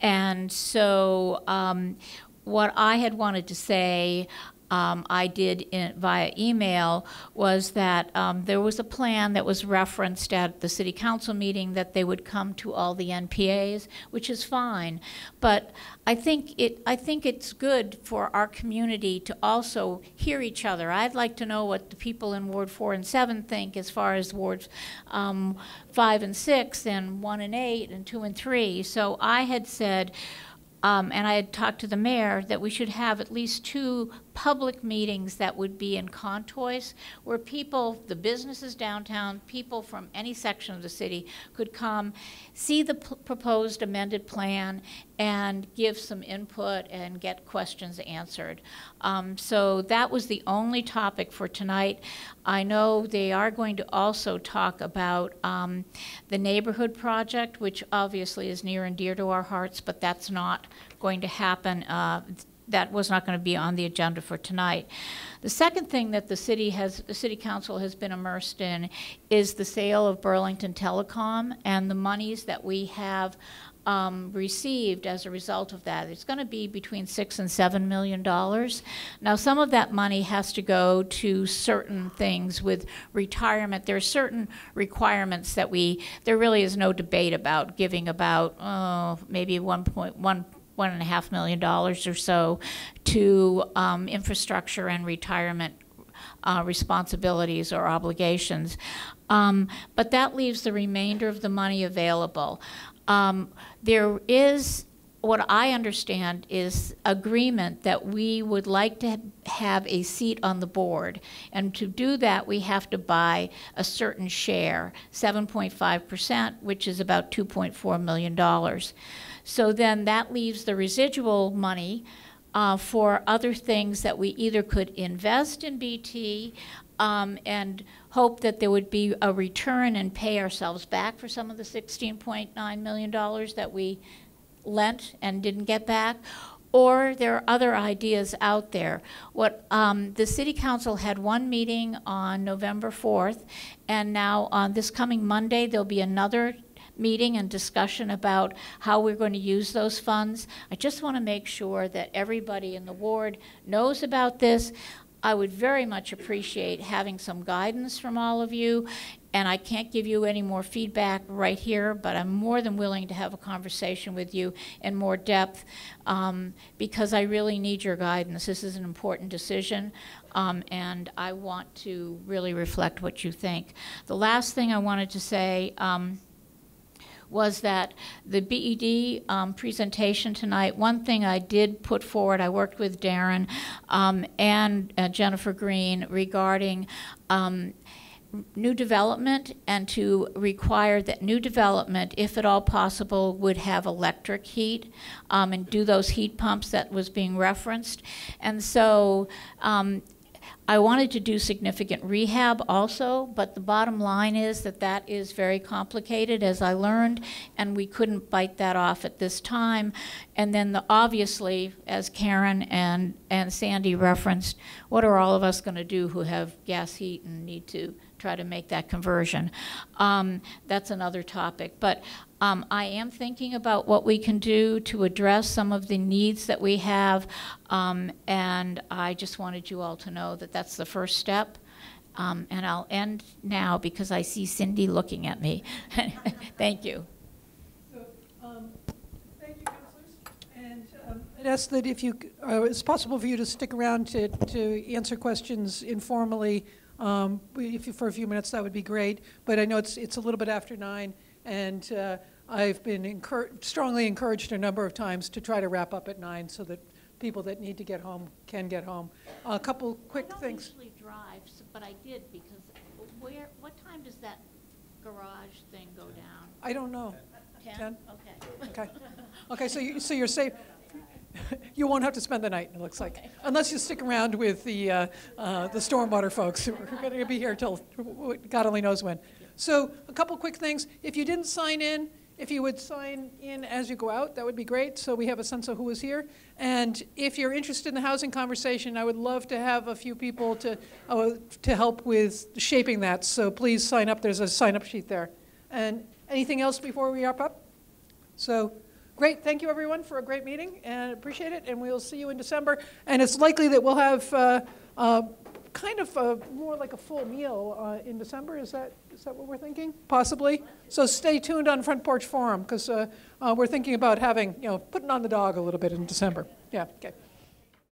And so um, what I had wanted to say, um, I did in, via email, was that um, there was a plan that was referenced at the city council meeting that they would come to all the NPAs, which is fine. But I think it, I think it's good for our community to also hear each other. I'd like to know what the people in Ward Four and Seven think as far as wards um, five and six, and one and eight, and two and three. So I had said. Um, and I had talked to the mayor that we should have at least two public meetings that would be in Contois, where people, the businesses downtown, people from any section of the city could come, see the proposed amended plan, and give some input and get questions answered. Um, so that was the only topic for tonight. I know they are going to also talk about um, the neighborhood project, which obviously is near and dear to our hearts, but that's not going to happen. Uh, that was not going to be on the agenda for tonight. The second thing that the city has, the city council has been immersed in is the sale of Burlington Telecom and the monies that we have um, received as a result of that. It's going to be between six and seven million dollars. Now, some of that money has to go to certain things with retirement. There are certain requirements that we. There really is no debate about giving about oh, maybe one point one and a half million dollars or so to um, infrastructure and retirement uh, responsibilities or obligations. Um, but that leaves the remainder of the money available. Um, there is what I understand is agreement that we would like to have a seat on the board. And to do that, we have to buy a certain share, 7.5%, which is about $2.4 million. So then that leaves the residual money uh, for other things that we either could invest in BT um, and hope that there would be a return and pay ourselves back for some of the $16.9 million that we lent and didn't get back. Or there are other ideas out there. What um, the City Council had one meeting on November 4th, and now on this coming Monday, there'll be another meeting and discussion about how we're going to use those funds. I just want to make sure that everybody in the ward knows about this. I would very much appreciate having some guidance from all of you. And I can't give you any more feedback right here, but I'm more than willing to have a conversation with you in more depth um, because I really need your guidance. This is an important decision, um, and I want to really reflect what you think. The last thing I wanted to say. Um, was that the BED um, presentation tonight, one thing I did put forward, I worked with Darren um, and uh, Jennifer Green regarding um, new development and to require that new development, if at all possible, would have electric heat um, and do those heat pumps that was being referenced. And so um, I wanted to do significant rehab also, but the bottom line is that that is very complicated, as I learned, and we couldn't bite that off at this time. And then, the, obviously, as Karen and, and Sandy referenced, what are all of us going to do who have gas heat and need to try to make that conversion? Um, that's another topic. But um, I am thinking about what we can do to address some of the needs that we have, um, and I just wanted you all to know that that's the first step. Um, and I'll end now because I see Cindy looking at me. Thank you.
um, thank you, counselors. And um I'd ask that if you, uh, it's possible for you to stick around to, to answer questions informally. Um, if you, for a few minutes, that would be great. But I know it's, it's a little bit after nine, and uh, I've been encour- strongly encouraged a number of times to try to wrap up at nine so that people that need to get home can get home. A couple quick
I don't
things.
usually drive, s- but I did because where, what time does that garage thing go down?
I don't know.
Ten?
Ten?
Okay.
Okay. Okay, so you, so you're safe. You won't have to spend the night, it looks like, unless you stick around with the, uh, uh, the stormwater folks. who are going to be here till God only knows when. So a couple quick things. If you didn't sign in, if you would sign in as you go out, that would be great, so we have a sense of who is here. And if you're interested in the housing conversation, I would love to have a few people to, uh, to help with shaping that. So please sign up. There's a sign-up sheet there. And anything else before we wrap up? So, great. Thank you, everyone, for a great meeting, and appreciate it. And we'll see you in December. And it's likely that we'll have uh, uh, kind of a, more like a full meal uh, in December. Is that is that what we're thinking? Possibly. So stay tuned on Front Porch Forum because uh, uh, we're thinking about having you know putting on the dog a little bit in December. Yeah. Okay.